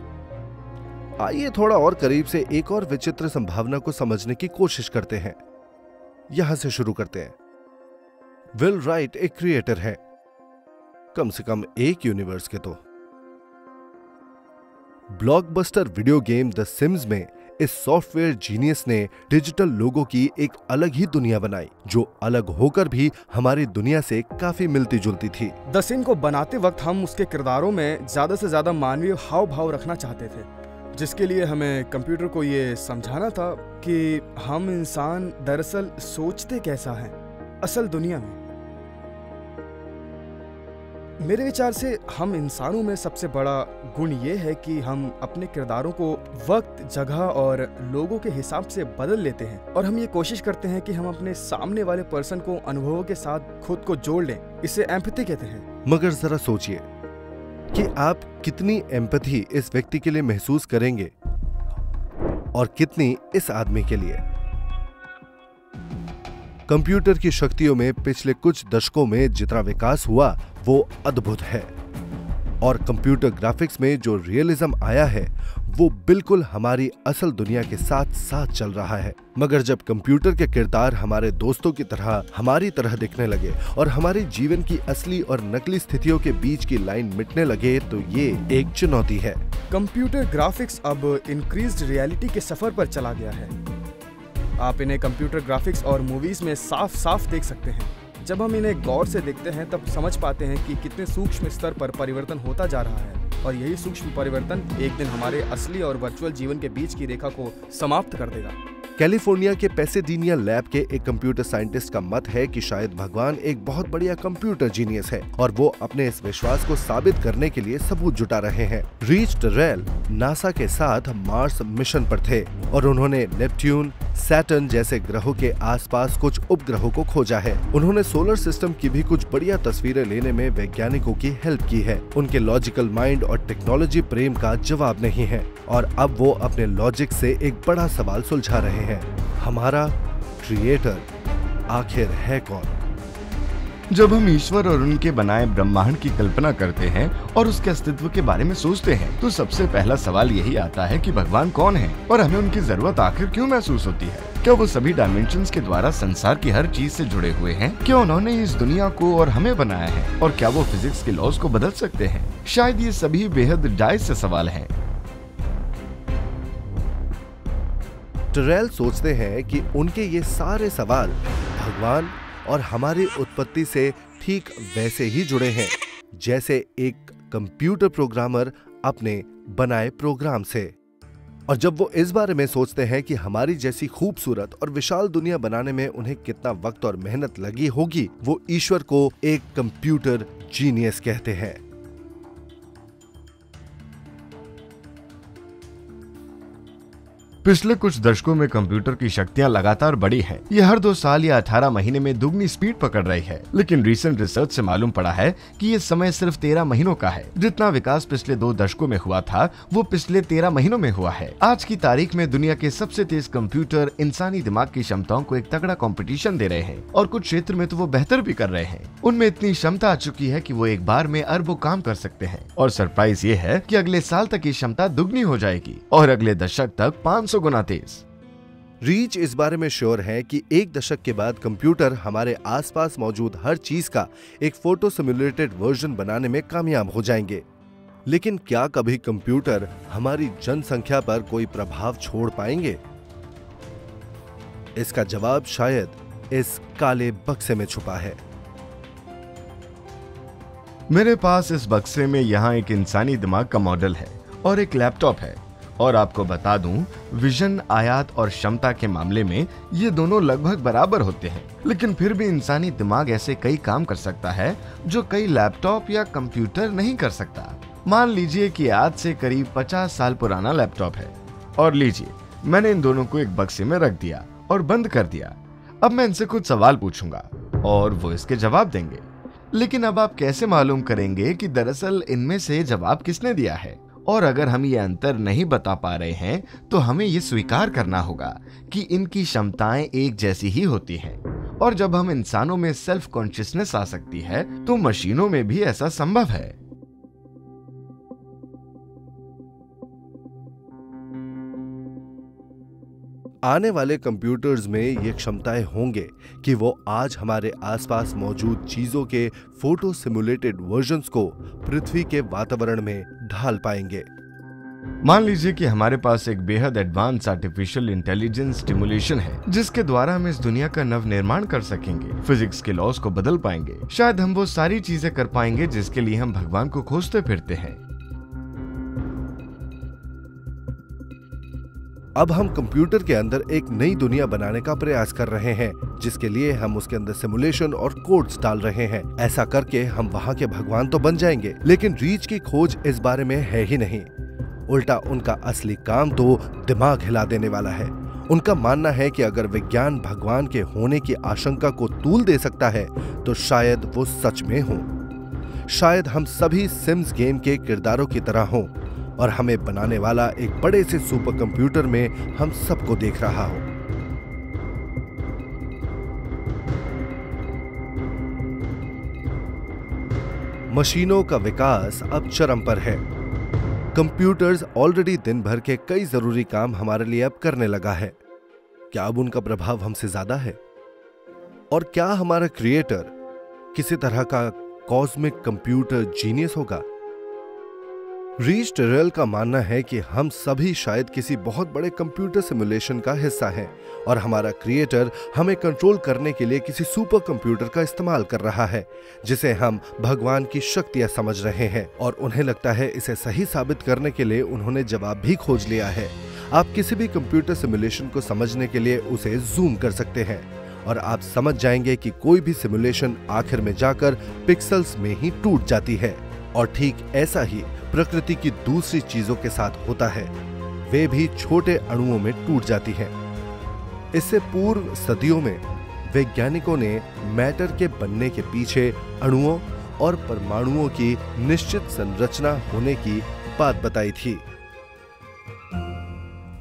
Speaker 1: आइए थोड़ा और करीब से एक और विचित्र संभावना को समझने की कोशिश करते हैं। यहाँ से शुरू करते हैं। विल राइट एक क्रिएटर है। कम से कम एक यूनिवर्स के तो। Blockbuster video game the Sims में इस सॉफ्टवेयर जीनियस ने डिजिटल लोगों की एक अलग ही दुनिया बनाई, जो अलग होकर भी हमारी दुनिया से काफ़ी मिलती जुलती थी।
Speaker 2: द सिम को बनाते वक्त हम उसके किरदारों में ज़्यादा से ज़्यादा मानवीय हाव भाव रखना चाहते थे, जिसके लिए हमें कंप्यूटर को ये समझाना था कि हम इंसान दरअसल सोचते कैसा है, असल दुनिया में। मेरे विचार से हम इंसानों में सबसे बड़ा गुण ये है कि हम अपने किरदारों को वक्त, जगह और लोगों के हिसाब से बदल लेते हैं और हम ये कोशिश करते हैं कि हम अपने सामने वाले पर्सन को अनुभवों के साथ खुद को जोड़ लें। इसे एम्पैथी कहते हैं।
Speaker 1: मगर जरा सोचिए कि आप कितनी एम्पैथी इस व्यक्ति के लिए महसूस करेंगे और कितनी इस आदमी के लिए। कंप्यूटर की शक्तियों में पिछले कुछ दशकों में जितना विकास हुआ, वो अद्भुत है। और कंप्यूटर ग्राफिक्स में जो रियलिज्म आया है, वो बिल्कुल हमारी असल दुनिया के साथ साथ चल रहा है। मगर जब कंप्यूटर के किरदार हमारे दोस्तों की तरह, हमारी तरह दिखने लगे और हमारे जीवन की असली और नकली स्थितियों के बीच की लाइन मिटने लगे तो ये एक चुनौती है।
Speaker 2: कंप्यूटर ग्राफिक्स अब इंक्रीज रियलिटी के सफ़र पर चला गया है। आप इन्हें कंप्यूटर ग्राफिक्स और मूवीज़ में साफ़ साफ़ देख सकते हैं। जब हम इन्हें गौर से देखते हैं, तब समझ पाते हैं कि कितने सूक्ष्म स्तर पर परिवर्तन होता जा रहा है। और यही सूक्ष्म परिवर्तन एक दिन हमारे असली और वर्चुअल जीवन के बीच की रेखा को समाप्त कर देगा।
Speaker 1: कैलिफ़ोर्निया के पेसेडीनिया लैब के एक कंप्यूटर साइंटिस्ट का मत है कि शायद भगवान एक बहुत बढ़िया कंप्यूटर जीनियस है और वो अपने इस विश्वास को साबित करने के लिए सबूत जुटा रहे हैं। रीच रेल नासा के साथ मार्स मिशन पर थे और उन्होंने नेपट्यून सैटर्न जैसे ग्रहों के आसपास कुछ उपग्रहों को खोजा है। उन्होंने सोलर सिस्टम की भी कुछ बढ़िया तस्वीरें लेने में वैज्ञानिकों की हेल्प की है। उनके लॉजिकल माइंड और टेक्नोलॉजी प्रेम का जवाब नहीं है और अब वो अपने लॉजिक से एक बड़ा सवाल सुलझा रहे हैं। हमारा क्रिएटर आखिर है कौन?
Speaker 4: जब हम ईश्वर और उनके बनाए ब्रह्मांड की कल्पना करते हैं और उसके अस्तित्व के बारे में सोचते हैं तो सबसे पहला सवाल यही आता है कि भगवान कौन है और हमें उनकी ज़रूरत आखिर क्यों महसूस होती है? क्या वो सभी डायमेंशन के द्वारा संसार की हर चीज़ से जुड़े हुए हैं? क्या उन्होंने इस दुनिया को और हमें बनाया है? और क्या वो फिजिक्स के लॉज को बदल सकते हैं? शायद ये सभी बेहद डाइस से सवाल हैं।
Speaker 1: टरेल सोचते हैं कि उनके ये सारे सवाल भगवान और हमारी उत्पत्ति से ठीक वैसे ही जुड़े हैं, जैसे एक कंप्यूटर प्रोग्रामर अपने बनाए प्रोग्राम से। और जब वो इस बारे में सोचते हैं कि हमारी जैसी खूबसूरत और विशाल दुनिया बनाने में उन्हें कितना वक्त और मेहनत लगी होगी, वो ईश्वर को एक कंप्यूटर जीनियस कहते हैं।
Speaker 4: पिछले कुछ दशकों में कंप्यूटर की शक्तियाँ लगातार बढ़ी है। ये हर दो साल या अठारह महीने में दुगनी स्पीड पकड़ रही है। लेकिन रिसेंट रिसर्च से मालूम पड़ा है कि ये समय सिर्फ़ तेरह महीनों का है। जितना विकास पिछले दो दशकों में हुआ था, वो पिछले तेरह महीनों में हुआ है। आज की तारीख में दुनिया के सबसे तेज कंप्यूटर इंसानी दिमाग की क्षमताओं को एक तगड़ा कॉम्पिटिशन दे रहे हैं और कुछ क्षेत्र में तो वो बेहतर भी कर रहे हैं। उनमें इतनी क्षमता आ चुकी है की वो एक बार में अरबों काम कर सकते हैं। और सरप्राइज़ ये है की अगले साल तक ये क्षमता दुगनी हो जाएगी और अगले दशक तक पाँच सौ गुना तेज।
Speaker 1: रीच इस बारे में श्योर है कि एक दशक के बाद कंप्यूटर हमारे आसपास मौजूद हर चीज़ का एक फ़ोटो सिमुलेटेड वर्जन बनाने में कामयाब हो जाएँगे। लेकिन क्या कभी कंप्यूटर हमारी जनसंख्या पर कोई प्रभाव छोड़ पाएँगे? इसका जवाब शायद इस काले बक्से में छुपा है।
Speaker 4: मेरे पास इस बक्से में यहाँ एक इंसानी दिमाग का मॉडल है और एक लैपटॉप है। और आपको बता दूँ, विजन, आयात और क्षमता के मामले में ये दोनों लगभग बराबर होते हैं। लेकिन फिर भी इंसानी दिमाग ऐसे कई काम कर सकता है, जो कई लैपटॉप या कंप्यूटर नहीं कर सकता। मान लीजिए कि आज से करीब 50 साल पुराना लैपटॉप है। और लीजिए, मैंने इन दोनों को एक बक्से में रख दिया और बंद कर दिया। अब मैं इनसे कुछ सवाल पूछूँगा और वो इसके जवाब देंगे। लेकिन अब आप कैसे मालूम करेंगे कि दरअसल इनमें से जवाब किसने दिया है? और अगर हम ये अंतर नहीं बता पा रहे हैं तो हमें ये स्वीकार करना होगा कि इनकी क्षमताएँ एक जैसी ही होती हैं। और जब हम इंसानों में सेल्फ कॉन्शियसनेस आ सकती है तो मशीनों में भी ऐसा संभव है।
Speaker 1: आने वाले कंप्यूटर्स में ये क्षमताएँ होंगे कि वो आज हमारे आसपास मौजूद चीज़ों के फ़ोटो सिमुलेटेड वर्जन्स को पृथ्वी के वातावरण में ढाल पाएँगे।
Speaker 4: मान लीजिए कि हमारे पास एक बेहद एडवांस आर्टिफिशियल इंटेलिजेंस स्टिमुलेशन है, जिसके द्वारा हम इस दुनिया का नव निर्माण कर सकेंगे। फिजिक्स के लॉस को बदल पाएँगे। शायद हम वो सारी चीज़ें कर पाएँगे जिसके लिए हम भगवान को खोजते फिरते हैं।
Speaker 1: अब हम कंप्यूटर के अंदर एक नई दुनिया बनाने का प्रयास कर रहे हैं, जिसके लिए हम उसके अंदर सिमुलेशन और कोड्स डाल रहे हैं। ऐसा करके हम वहाँ के भगवान तो बन जाएँगे, लेकिन रीच की खोज इस बारे में है ही नहीं। उल्टा उनका असली काम तो दिमाग हिला देने वाला है। उनका मानना है कि अगर विज्ञान भगवान के होने की आशंका को तूल दे सकता है तो शायद वो सच में हो। शायद हम सभी सिम्स गेम के किरदारों की तरह हों। और हमें बनाने वाला एक बड़े से सुपर कंप्यूटर में हम सबको देख रहा हो। मशीनों का विकास अब चरम पर है। कंप्यूटर्स ऑलरेडी दिन भर के कई ज़रूरी काम हमारे लिए अब करने लगा है। क्या अब उनका प्रभाव हमसे ज़्यादा है? और क्या हमारा क्रिएटर किसी तरह का कॉस्मिक कंप्यूटर जीनियस होगा? रीच टेरल का मानना है कि हम सभी शायद किसी बहुत बड़े कंप्यूटर सिमुलेशन का हिस्सा हैं और हमारा क्रिएटर हमें कंट्रोल करने के लिए किसी सुपर कंप्यूटर का इस्तेमाल कर रहा है, जिसे हम भगवान की शक्तियाँ समझ रहे हैं और उन्हें लगता है इसे सही साबित करने के लिए उन्होंने जवाब भी खोज लिया है। आप किसी भी कंप्यूटर सिमुलेशन को समझने के लिए उसे जूम कर सकते हैं और आप समझ जाएँगे कि कोई भी सिमुलेशन आखिर में जाकर पिक्सल्स में ही टूट जाती है। और ठीक ऐसा ही प्रकृति की दूसरी चीज़ों के साथ होता है, वे भी छोटे अणुओं में टूट जाती हैं। इससे पूर्व सदियों में वैज्ञानिकों ने मैटर के बनने के पीछे अणुओं और परमाणुओं की निश्चित संरचना होने की बात बताई थी।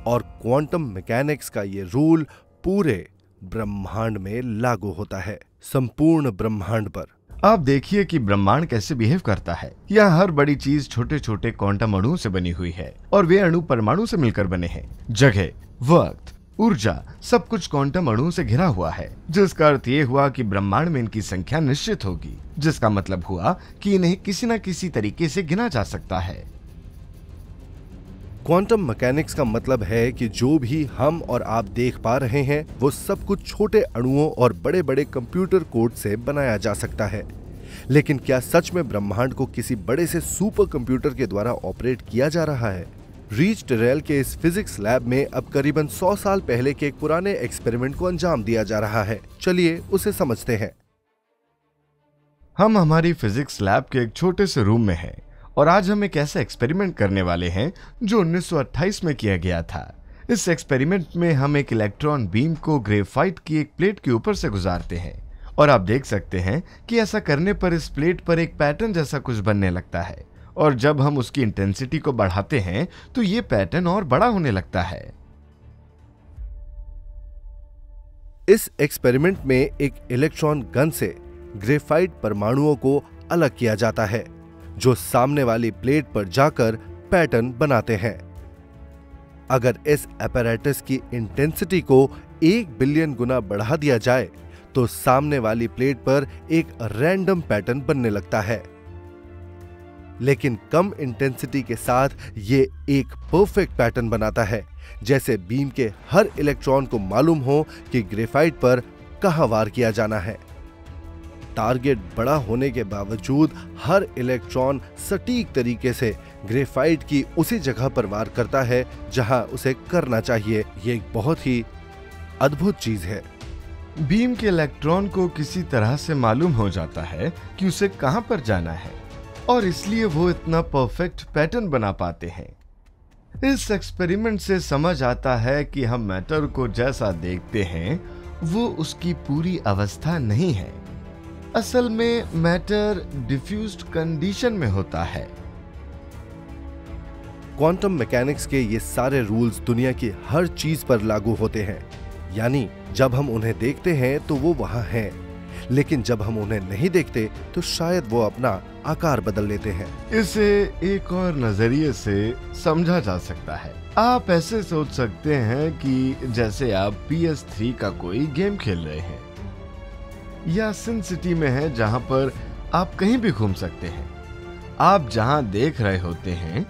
Speaker 1: और क्वांटम मैकेनिक्स का ये रूल पूरे ब्रह्मांड में लागू होता है, संपूर्ण ब्रह्मांड पर।
Speaker 4: आप देखिए कि ब्रह्मांड कैसे बिहेव करता है। यह हर बड़ी चीज़ छोटे छोटे क्वांटम अणुओं से बनी हुई है और वे अणु परमाणु से मिलकर बने हैं। जगह, वक्त, ऊर्जा, सब कुछ क्वांटम अणुओं से घिरा हुआ है, जिसका अर्थ ये हुआ कि ब्रह्मांड में इनकी संख्या निश्चित होगी, जिसका मतलब हुआ कि इन्हें किसी न किसी तरीके से गिना जा सकता है।
Speaker 1: क्वांटम मैकेनिक्स का मतलब है कि जो भी हम और आप देख पा रहे हैं, वो सब कुछ छोटे अणुओं और बड़े बड़े कंप्यूटर कोड से बनाया जा सकता है। लेकिन क्या सच में ब्रह्मांड को किसी बड़े से सुपर कंप्यूटर के द्वारा ऑपरेट किया जा रहा है? रीच टेरेल के इस फिजिक्स लैब में अब करीबन 100 साल पहले के एक पुराने एक्सपेरिमेंट को अंजाम दिया जा रहा है। चलिए उसे समझते हैं।
Speaker 4: हम हमारी फिजिक्स लैब के एक छोटे से रूम में हैं। और आज हम एक ऐसा एक्सपेरिमेंट करने वाले हैं, जो 1928 में किया गया था। इस एक्सपेरिमेंट में हम एक इलेक्ट्रॉन बीम को ग्रेफाइट की एक प्लेट के ऊपर से गुजारते हैं। और आप देख सकते हैं कि ऐसा करने पर इस प्लेट पर एक पैटर्न जैसा कुछ बनने लगता है। और जब हम उसकी इंटेंसिटी को बढ़ाते हैं तो ये पैटर्न और बड़ा होने लगता है।
Speaker 1: इस एक्सपेरिमेंट में एक इलेक्ट्रॉन गन से ग्रेफाइट परमाणुओं को अलग किया जाता है। जो सामने वाली प्लेट पर जाकर पैटर्न बनाते हैं। अगर इस अपैरेटस की इंटेंसिटी को एक बिलियन गुना बढ़ा दिया जाए तो सामने वाली प्लेट पर एक रैंडम पैटर्न बनने लगता है। लेकिन कम इंटेंसिटी के साथ ये एक परफेक्ट पैटर्न बनाता है, जैसे बीम के हर इलेक्ट्रॉन को मालूम हो कि ग्रेफाइट पर कहाँ वार किया जाना है। टारगेट बड़ा होने के बावजूद हर इलेक्ट्रॉन सटीक तरीके से ग्रेफाइट की उसी जगह पर वार करता है जहाँ उसे करना चाहिए। ये एक बहुत ही अद्भुत चीज़ है।
Speaker 4: बीम के इलेक्ट्रॉन को किसी तरह से मालूम हो जाता है कि उसे कहाँ पर जाना है, और इसलिए वो इतना परफेक्ट पैटर्न बना पाते हैं। इस एक्सपेरिमेंट से समझ आता है कि हम मैटर को जैसा देखते हैं, वो उसकी पूरी अवस्था नहीं है। असल में मैटर डिफ्यूज कंडीशन में होता है।
Speaker 1: क्वांटम मैकेनिक्स के ये सारे रूल्स दुनिया की हर चीज़ पर लागू होते हैं। यानी जब हम उन्हें देखते हैं तो वो वहाँ हैं। लेकिन जब हम उन्हें नहीं देखते तो शायद वो अपना आकार बदल लेते हैं।
Speaker 4: इसे एक और नज़रिए से समझा जा सकता है। आप ऐसे सोच सकते हैं कि जैसे आप PS3 का कोई गेम खेल रहे हैं। या सिन सिटी में है जहाँ पर आप कहीं भी घूम सकते हैं। आप जहाँ देख रहे होते हैं,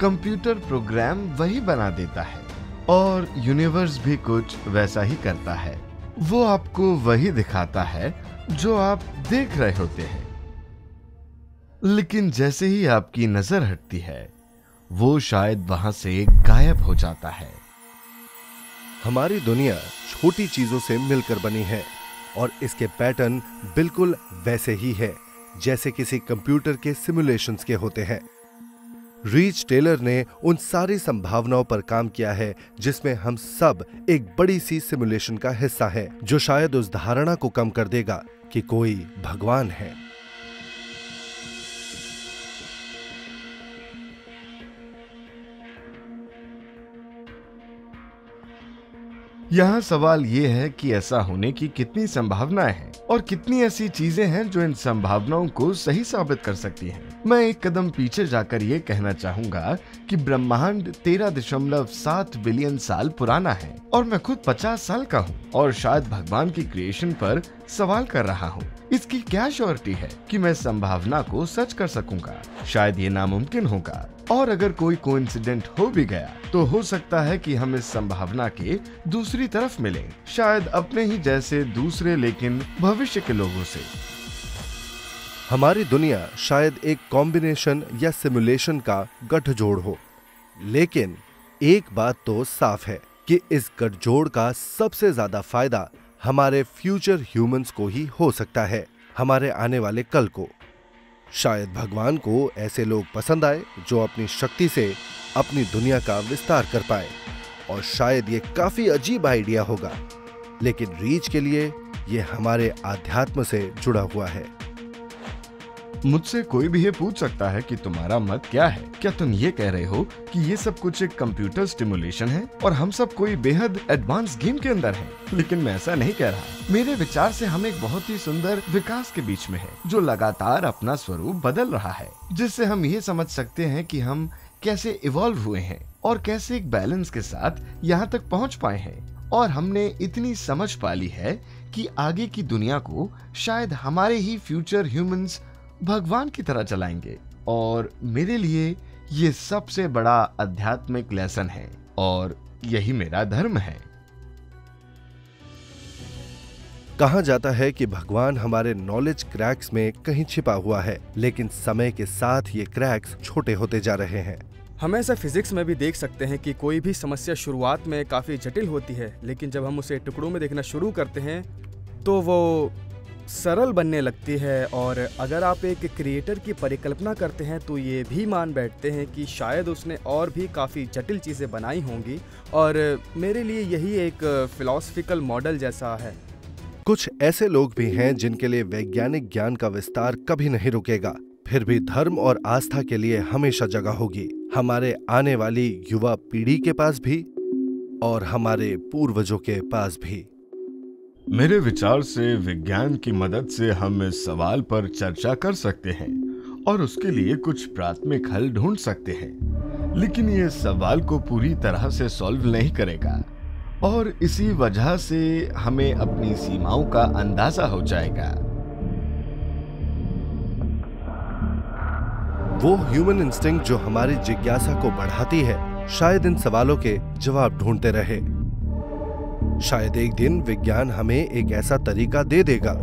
Speaker 4: कंप्यूटर प्रोग्राम वही बना देता है और यूनिवर्स भी कुछ वैसा ही करता है। वो आपको वही दिखाता है जो आप देख रहे होते हैं। लेकिन जैसे ही आपकी नज़र हटती है, वो शायद वहाँ से गायब हो जाता है।
Speaker 1: हमारी दुनिया छोटी चीज़ों से मिलकर बनी है और इसके पैटर्न बिल्कुल वैसे ही है, जैसे किसी कंप्यूटर के सिमुलेशंस के होते हैं। रीच टेलर ने उन सारी संभावनाओं पर काम किया है, जिसमें हम सब एक बड़ी सी सिमुलेशन का हिस्सा है, जो शायद उस धारणा को कम कर देगा कि कोई भगवान है।
Speaker 4: यहाँ सवाल ये है कि ऐसा होने की कितनी संभावनाएँ हैं और कितनी ऐसी चीज़ें हैं जो इन संभावनाओं को सही साबित कर सकती हैं। मैं एक कदम पीछे जाकर ये कहना चाहूँगा कि ब्रह्मांड तेरह दशमलव सात बिलियन साल पुराना है और मैं खुद पचास साल का हूँ और शायद भगवान की क्रिएशन पर सवाल कर रहा हूँ। इसकी क्या श्योरिटी है कि मैं संभावना को सच कर सकूँगा? शायद ये नामुमकिन होगा। और अगर कोई कोइंसिडेंट हो भी गया तो हो सकता है कि हम इस संभावना के दूसरी तरफ़ मिलें, शायद अपने ही जैसे दूसरे लेकिन भविष्य के लोगों से।
Speaker 1: हमारी दुनिया शायद एक कॉम्बिनेशन या सिमुलेशन का गठजोड़ हो। लेकिन एक बात तो साफ़ है कि इस गठजोड़ का सबसे ज़्यादा फ़ायदा हमारे फ्यूचर ह्यूमंस को ही हो सकता है, हमारे आने वाले कल को। शायद भगवान को ऐसे लोग पसंद आए जो अपनी शक्ति से अपनी दुनिया का विस्तार कर पाए, और शायद ये काफ़ी अजीब आइडिया होगा। लेकिन रीच के लिए ये हमारे आध्यात्म से जुड़ा हुआ है।
Speaker 4: मुझसे कोई भी ये पूछ सकता है कि तुम्हारा मत क्या है? क्या तुम ये कह रहे हो कि ये सब कुछ एक कंप्यूटर स्टिमुलेशन है और हम सब कोई बेहद एडवांस गेम के अंदर है? लेकिन मैं ऐसा नहीं कह रहा। मेरे विचार से हम एक बहुत ही सुंदर विकास के बीच में है, जो लगातार अपना स्वरूप बदल रहा है, जिससे हम ये समझ सकते हैं कि हम कैसे इवॉल्व हुए हैं और कैसे एक बैलेंस के साथ यहाँ तक पहुँच पाए हैं। और हमने इतनी समझ पाली है कि आगे की दुनिया को शायद हमारे ही फ्यूचर ह्यूमंस भगवान की तरह चलाएँगे। और मेरे लिए ये सबसे बड़ा आध्यात्मिक लेसन है और यही मेरा धर्म है।
Speaker 1: कहा जाता है कि भगवान हमारे नॉलेज क्रैक्स में कहीं छिपा हुआ है लेकिन समय के साथ ये क्रैक्स छोटे होते जा रहे हैं।
Speaker 2: हम ऐसा फिजिक्स में भी देख सकते हैं कि कोई भी समस्या शुरुआत में काफ़ी जटिल होती है लेकिन जब हम उसे टुकड़ों में देखना शुरू करते हैं तो वो सरल बनने लगती है और अगर आप एक क्रिएटर की परिकल्पना करते हैं तो ये भी मान बैठते हैं कि शायद उसने और भी काफ़ी जटिल चीज़ें बनाई होंगी। और मेरे लिए यही एक फिलोसफिकल मॉडल जैसा है।
Speaker 1: कुछ ऐसे लोग भी हैं जिनके लिए वैज्ञानिक ज्ञान का विस्तार कभी नहीं रुकेगा। फिर भी धर्म और आस्था के लिए हमेशा जगह होगी। हमारे आने वाली युवा पीढ़ी के पास भी और हमारे पूर्वजों के पास भी।
Speaker 4: मेरे विचार से, विज्ञान की मदद से हम इस सवाल पर चर्चा कर सकते हैं और उसके लिए कुछ प्राथमिक हल ढूंढ सकते हैं। लेकिन ये सवाल को पूरी तरह से सॉल्व नहीं करेगा और इसी वजह से हमें अपनी सीमाओं का अंदाज़ा हो जाएगा।
Speaker 1: वो ह्यूमन इंस्टिंक्ट जो हमारी जिज्ञासा को बढ़ाती है, शायद इन सवालों के जवाब ढूंढते रहे। शायद एक दिन विज्ञान हमें एक ऐसा तरीका दे देगा,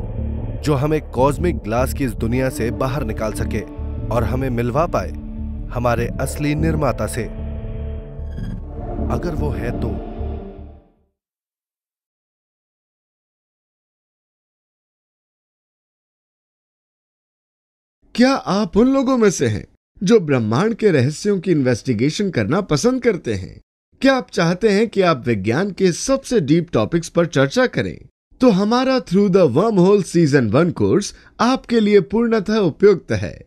Speaker 1: जो हमें कॉस्मिक ग्लास की इस दुनिया से बाहर निकाल सके और हमें मिलवा पाए हमारे असली निर्माता से। अगर वो है तो।
Speaker 4: क्या आप उन लोगों में से हैं जो ब्रह्मांड के रहस्यों की इन्वेस्टिगेशन करना पसंद करते हैं? क्या आप चाहते हैं कि आप विज्ञान के सबसे डीप टॉपिक्स पर चर्चा करें? तो हमारा through the wormhole season one course आपके लिए पूर्णतः उपयुक्त है।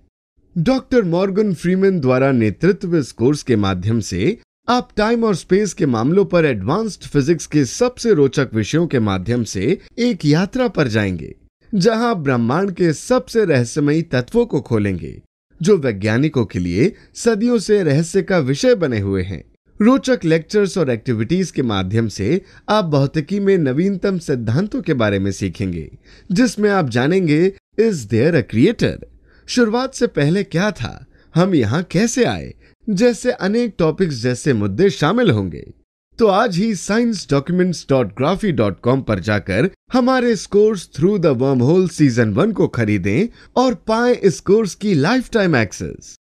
Speaker 4: डॉक्टर मॉर्गन फ्रीमैन द्वारा नेतृत्व इस कोर्स के माध्यम से आप टाइम और स्पेस के मामलों पर एडवांस्ड फिजिक्स के सबसे रोचक विषयों के माध्यम से एक यात्रा पर जाएँगे, जहाँ ब्रह्मांड के सबसे रहस्यमयी तत्वों को खोलेंगे, जो वैज्ञानिकों के लिए सदियों से रहस्य का विषय बने हुए हैं। रोचक लेक्चर्स और एक्टिविटीज़ के माध्यम से आप भौतिकी में नवीनतम सिद्धांतों के बारे में सीखेंगे, जिसमें आप जानेंगे इज़ देयर अ क्रिएटर शुरुआत से पहले क्या था? हम यहाँ कैसे आए? जैसे अनेक टॉपिक्स जैसे मुद्दे शामिल होंगे। तो आज ही science documents dot graphy dot com पर जाकर हमारे इस course through the wormhole season one को खरीदें और पाएँ इस कोर्स की लाइफ टाइम एक्सेस